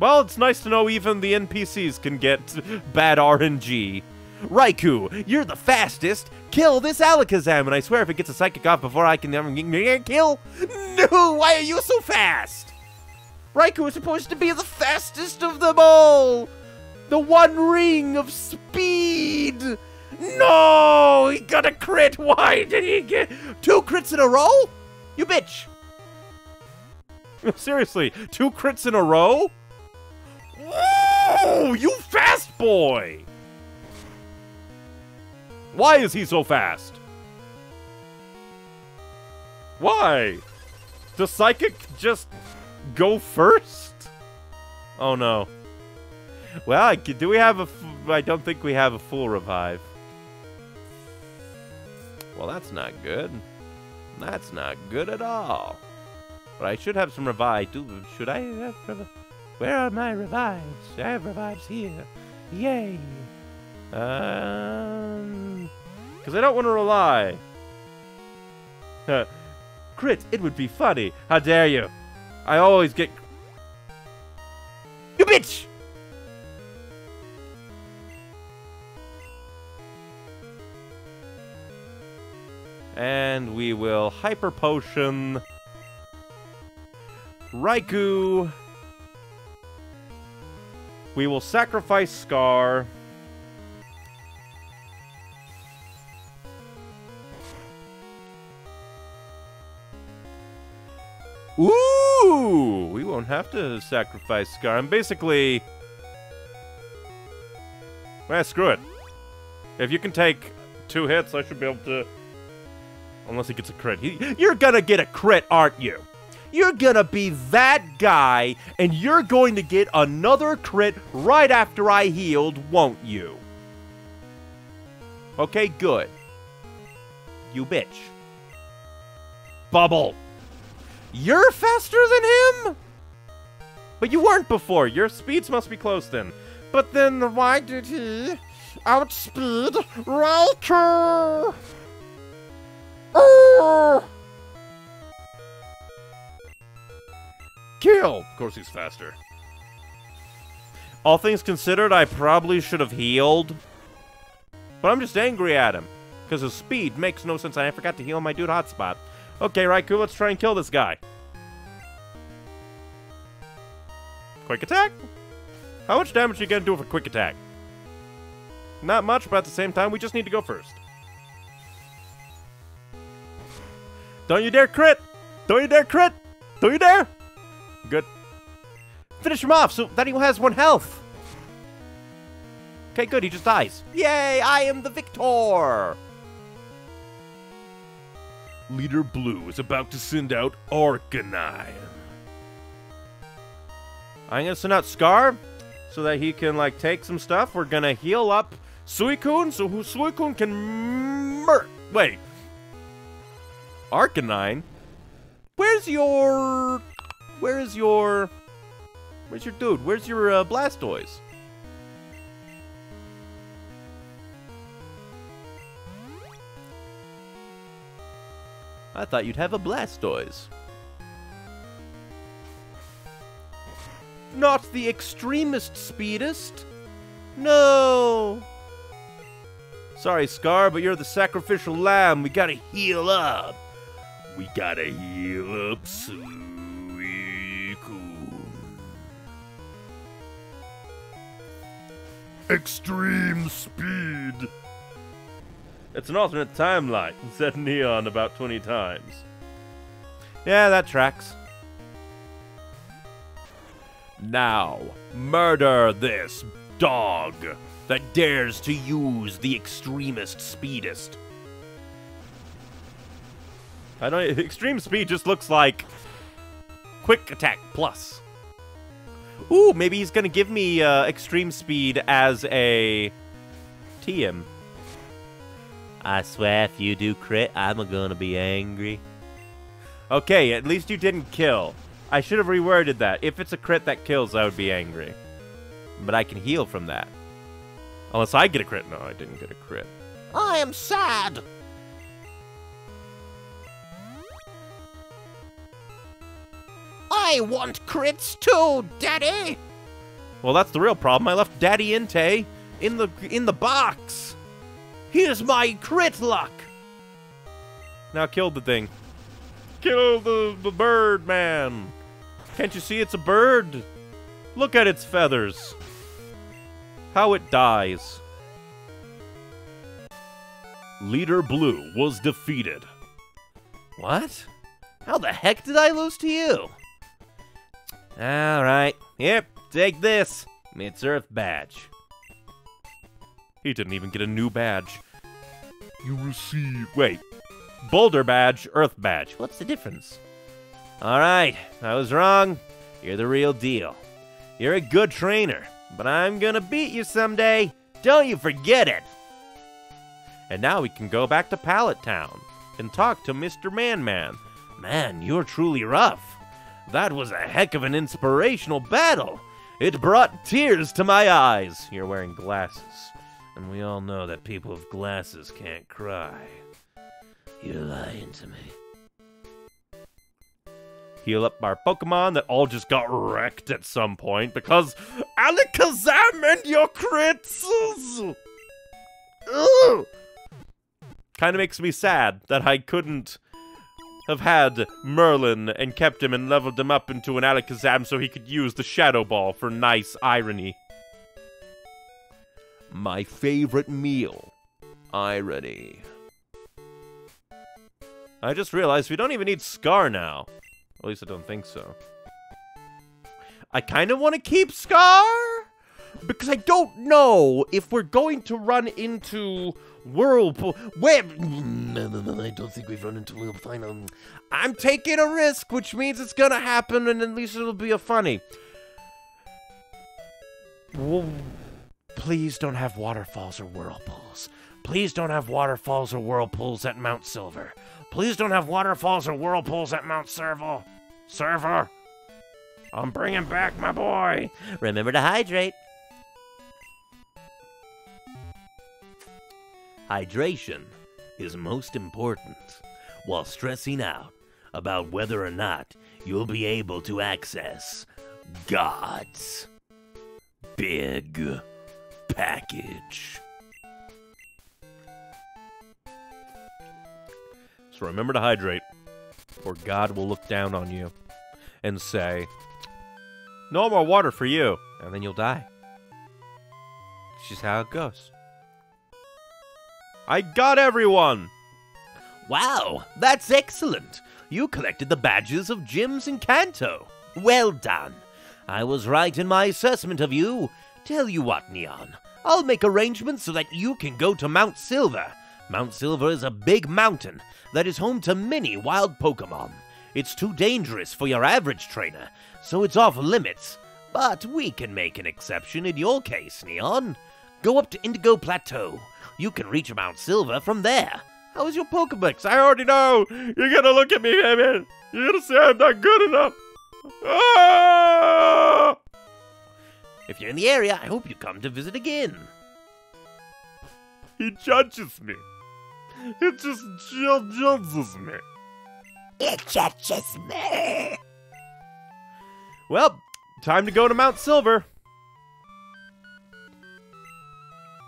A: Well, it's nice to know even the NPCs can get bad RNG. Raikou, you're the fastest. Kill this Alakazam, and I swear if it gets a Psychic off before I can kill... No, why are you so fast? Raikou is supposed to be the fastest of them all. The one ring of speed. No, he got a crit. Why did he get two crits in a row? You bitch. Seriously, two crits in a row? Whoa! You fast boy! Why is he so fast? Why? Does Psychic just go first? Oh no. Well, do we have a... I don't think we have a full revive. Well, that's not good. That's not good at all. But I should have some revive. Do, should I have revive? Where are my revives? I have revives here. Yay. Um, because I don't want to rely. Crit, it would be funny. How dare you? I always get... You bitch! And we will Hyper Potion... Raikou... We will sacrifice Scar. Ooh! We won't have to sacrifice Scar. I'm basically... Eh, screw it. If you can take two hits, I should be able to... Unless he gets a crit. He, you're gonna get a crit, aren't you? You're gonna be that guy, and you're going to get another crit right after I healed, won't you? Okay, good. You bitch. Bubble. You're faster than him? But you weren't before. Your speeds must be close then. But then why did he outspeed Raikou? Oh! Kill! Of course he's faster. All things considered, I probably should have healed. But I'm just angry at him. Because his speed makes no sense. I forgot to heal my dude hotspot. Okay, Raikou, let's try and kill this guy. Quick attack? How much damage are you gonna do with a quick attack? Not much, but at the same time, we just need to go first. Don't you dare crit! Don't you dare crit! Don't you dare! Good. Finish him off so that he has one health! Okay, good, he just dies. Yay, I am the victor! Leader Blue is about to send out Arcanine. I'm gonna send out Scar so that he can like take some stuff. We're gonna heal up Suicune so who Suicune can murk. Wait. Arcanine? Where's your Where's your Where's your dude? Where's your uh, Blastoise? I thought you'd have a Blastoise. Not the extremist speedest. No. Sorry, Scar, but you're the sacrificial lamb. We gotta heal up. We gotta heal up, Suicune. Extreme speed. It's an alternate timeline, said Neon about 20 times. Yeah, that tracks. Now, murder this dog that dares to use the extremist speedest. I don't. Extreme speed just looks like quick attack plus. Ooh, maybe he's gonna give me uh, extreme speed as a TM. I swear, if you do crit, I'm gonna be angry. Okay, at least you didn't kill. I should have reworded that. If it's a crit that kills, I would be angry. But I can heal from that. Unless I get a crit. No, I didn't get a crit.
B: I am sad. I want crits too, Daddy.
A: Well, that's the real problem. I left Daddy Inte in the in the box.
B: Here's my crit luck.
A: Now kill the thing. Kill the, the bird, man. Can't you see it's a bird? Look at its feathers. How it dies. Leader Blue was defeated. What? How the heck did I lose to you? Alright. Yep, take this. It's Earth Badge. He didn't even get a new badge. You receive. Wait. Boulder Badge, Earth Badge. What's the difference? Alright, I was wrong. You're the real deal. You're a good trainer, but I'm gonna beat you someday. Don't you forget it! And now we can go back to Pallet Town and talk to Mr. Man Man. Man, you're truly rough. That was a heck of an inspirational battle. It brought tears to my eyes. You're wearing glasses, and we all know that people with glasses can't cry. You're lying to me. Heal up our Pokemon that all just got wrecked at some point because Alakazam and your crits! Kind of makes me sad that I couldn't have had Merlin and kept him and leveled him up into an Alakazam so he could use the Shadow Ball for nice irony. My favorite meal. Irony. I just realized we don't even need Scar now. At least I don't think so. I kind of want to keep Scar because I don't know if we're going to run into Whirlpool. Where? I don't think we've run into Whirlpool. I'm taking a risk, which means it's gonna happen, and at least it'll be a funny. Please don't have waterfalls or whirlpools. Please don't have waterfalls or whirlpools at Mount Silver. Please don't have waterfalls or whirlpools at Mount Serval. Server. I'm bringing back my boy. Remember to hydrate. Hydration is most important while stressing out about whether or not you'll be able to access gods.
B: big package.
A: So remember to hydrate, or God will look down on you and say, No more water for you, and then you'll die. It's just how it goes. I got everyone!
B: Wow, that's excellent. You collected the badges of gyms and Kanto. Well done. I was right in my assessment of you. Tell you what, Neon, I'll make arrangements so that you can go to Mount Silver. Mount Silver is a big mountain that is home to many wild Pokemon. It's too dangerous for your average trainer, so it's off limits. But we can make an exception in your case, Neon. Go up to Indigo Plateau. You can reach Mount Silver from there. How is your Pokedex?
A: I already know! You're gonna look at me, man! You're gonna say I'm not good enough! Ah!
B: If you're in the area, I hope you come to visit again.
A: He judges me. He just judges me.
B: It judges me.
A: Well, time to go to Mount Silver.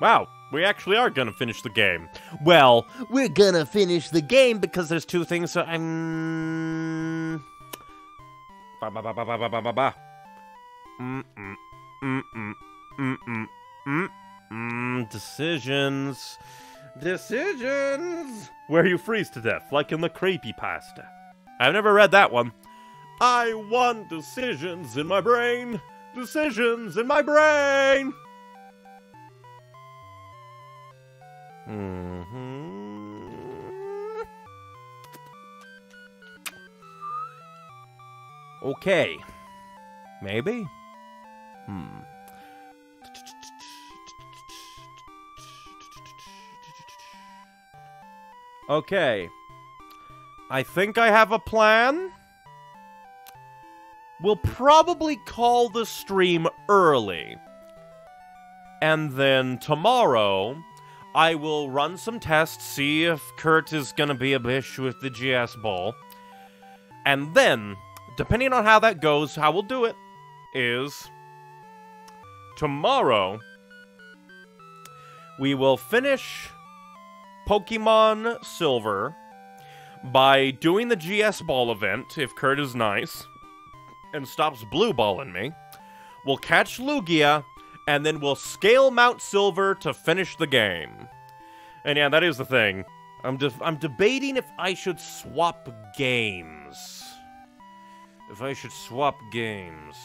A: Wow, we actually are gonna finish the game. Well,
B: we're gonna finish the game because there's two things so I'm.
A: Ba ba ba ba ba ba ba ba. ba. mm mm mm mm mm mm mm. mm. Decisions. Decisions. Where you freeze to death, like in the creepy pasta. I've never read that one. I want decisions in my brain. Decisions in my brain. Hmm Okay. Maybe? Hmm. Okay. I think I have a plan. We'll probably call the stream early. And then tomorrow, I will run some tests, see if Kurt is gonna be a bitch with the GS ball. And then, depending on how that goes, how we'll do it is tomorrow we will finish Pokemon Silver by doing the GS Ball event, if Kurt is nice, and stops blue balling me. We'll catch Lugia, and then we'll scale Mount Silver to finish the game. And yeah, that is the thing. I'm de- I'm debating if I should swap games. If I should swap games.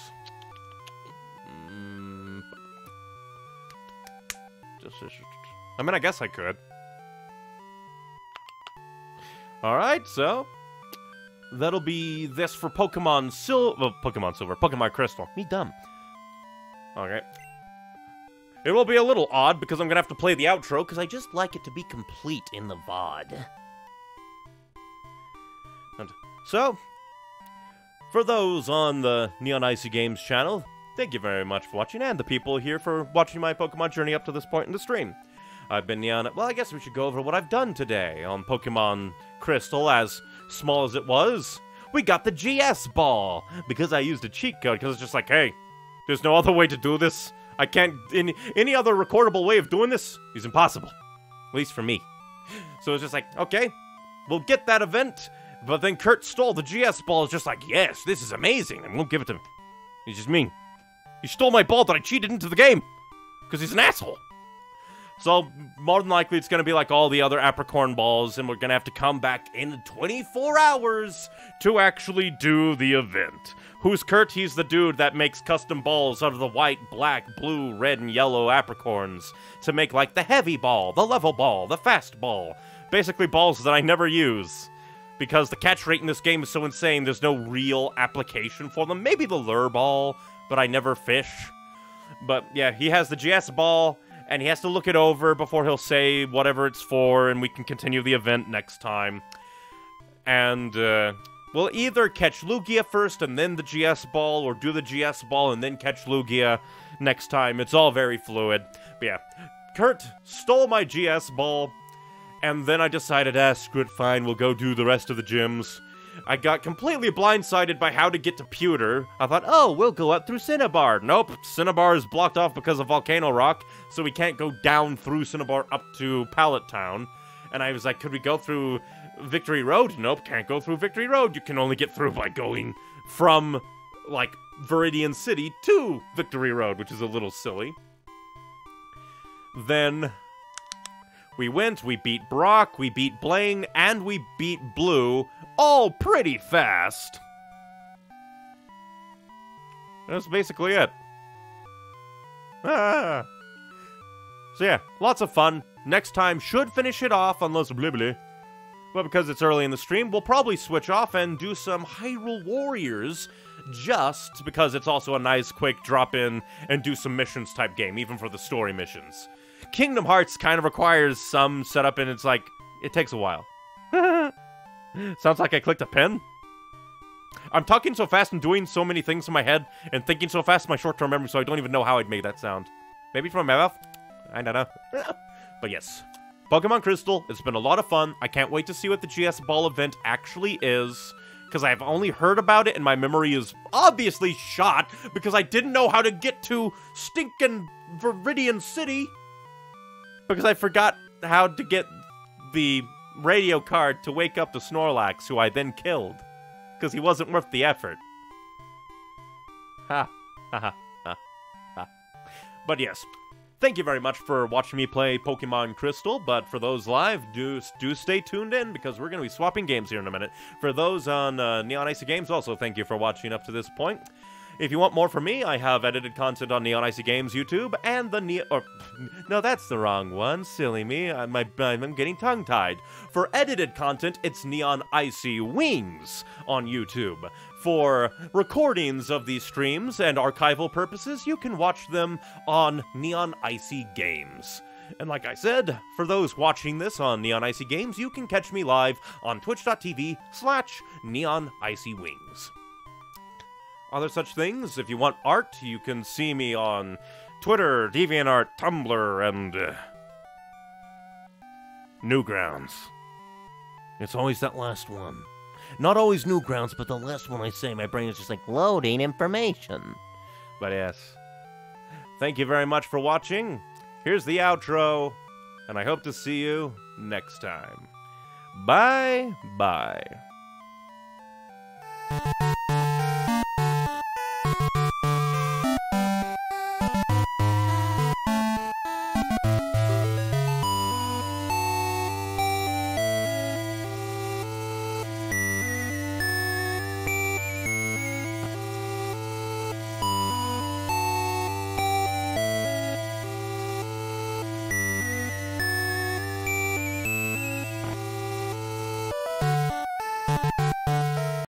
A: Mm. I mean, I guess I could. Alright, so. That'll be this for Pokemon Silver. Pokemon Silver. Pokemon Crystal. Me dumb. Okay. It will be a little odd because I'm gonna have to play the outro because I just like it to be complete in the VOD. And so, for those on the Neon Icy Games channel, thank you very much for watching, and the people here for watching my Pokemon journey up to this point in the stream. I've been Neon. Well, I guess we should go over what I've done today on Pokemon Crystal, as small as it was. We got the GS ball because I used a cheat code because it's just like, hey, there's no other way to do this. I can't. Any, any other recordable way of doing this is impossible. At least for me. So it's just like, okay, we'll get that event. But then Kurt stole the GS ball. Is just like, yes, this is amazing, and won't give it to me. He's just mean. He stole my ball that I cheated into the game because he's an asshole. So more than likely, it's going to be like all the other apricorn balls, and we're going to have to come back in 24 hours to actually do the event. Who's Kurt? He's the dude that makes custom balls out of the white, black, blue, red, and yellow apricorns to make like the heavy ball, the level ball, the fast ball. Basically, balls that I never use. Because the catch rate in this game is so insane, there's no real application for them. Maybe the lure ball, but I never fish. But yeah, he has the GS ball, and he has to look it over before he'll say whatever it's for, and we can continue the event next time. And uh, we'll either catch Lugia first and then the GS ball, or do the GS ball and then catch Lugia next time. It's all very fluid. But yeah, Kurt stole my GS ball, and then I decided, ah, screw it, fine, we'll go do the rest of the gyms. I got completely blindsided by how to get to Pewter. I thought, oh, we'll go up through Cinnabar. Nope, Cinnabar is blocked off because of Volcano Rock, so we can't go down through Cinnabar up to Pallet Town. And I was like, could we go through Victory Road? Nope, can't go through Victory Road. You can only get through by going from, like, Viridian City to Victory Road, which is a little silly. Then we went, we beat Brock, we beat Blaine, and we beat Blue, all pretty fast. That's basically it. Ah. So yeah, lots of fun. Next time should finish it off, unless blah. But because it's early in the stream, we'll probably switch off and do some Hyrule Warriors, just because it's also a nice quick drop in and do some missions type game, even for the story missions. Kingdom Hearts kind of requires some setup, and it's like, it takes a while. Sounds like I clicked a pen. I'm talking so fast and doing so many things in my head and thinking so fast in my short-term memory, so I don't even know how I'd make that sound. Maybe from my mouth? I don't know. but yes. Pokemon Crystal, it's been a lot of fun. I can't wait to see what the GS Ball event actually is, because I've only heard about it and my memory is obviously shot because I didn't know how to get to stinking Viridian City because I forgot how to get the radio card to wake up the Snorlax, who I then killed, because he wasn't worth the effort. Ha, ha, ha, ha, ha. But yes, thank you very much for watching me play Pokemon Crystal, but for those live, do do stay tuned in, because we're going to be swapping games here in a minute. For those on uh, Neon Icy Games, also thank you for watching up to this point. If you want more from me, I have edited content on Neon Icy Games YouTube and the Neon... Or, no, that's the wrong one. Silly me. I, I'm getting tongue-tied. For edited content, it's Neon Icy Wings on YouTube. For recordings of these streams and archival purposes, you can watch them on Neon Icy Games. And like I said, for those watching this on Neon Icy Games, you can catch me live on twitch.tv slash Neon Icy Wings other such things. If you want art, you can see me on Twitter, DeviantArt, Tumblr, and uh, Newgrounds. It's always that last one. Not always new grounds, but the last one I say, my brain is just like loading information. But yes, thank you very much for watching. Here's the outro, and I hope to see you next time. Bye bye.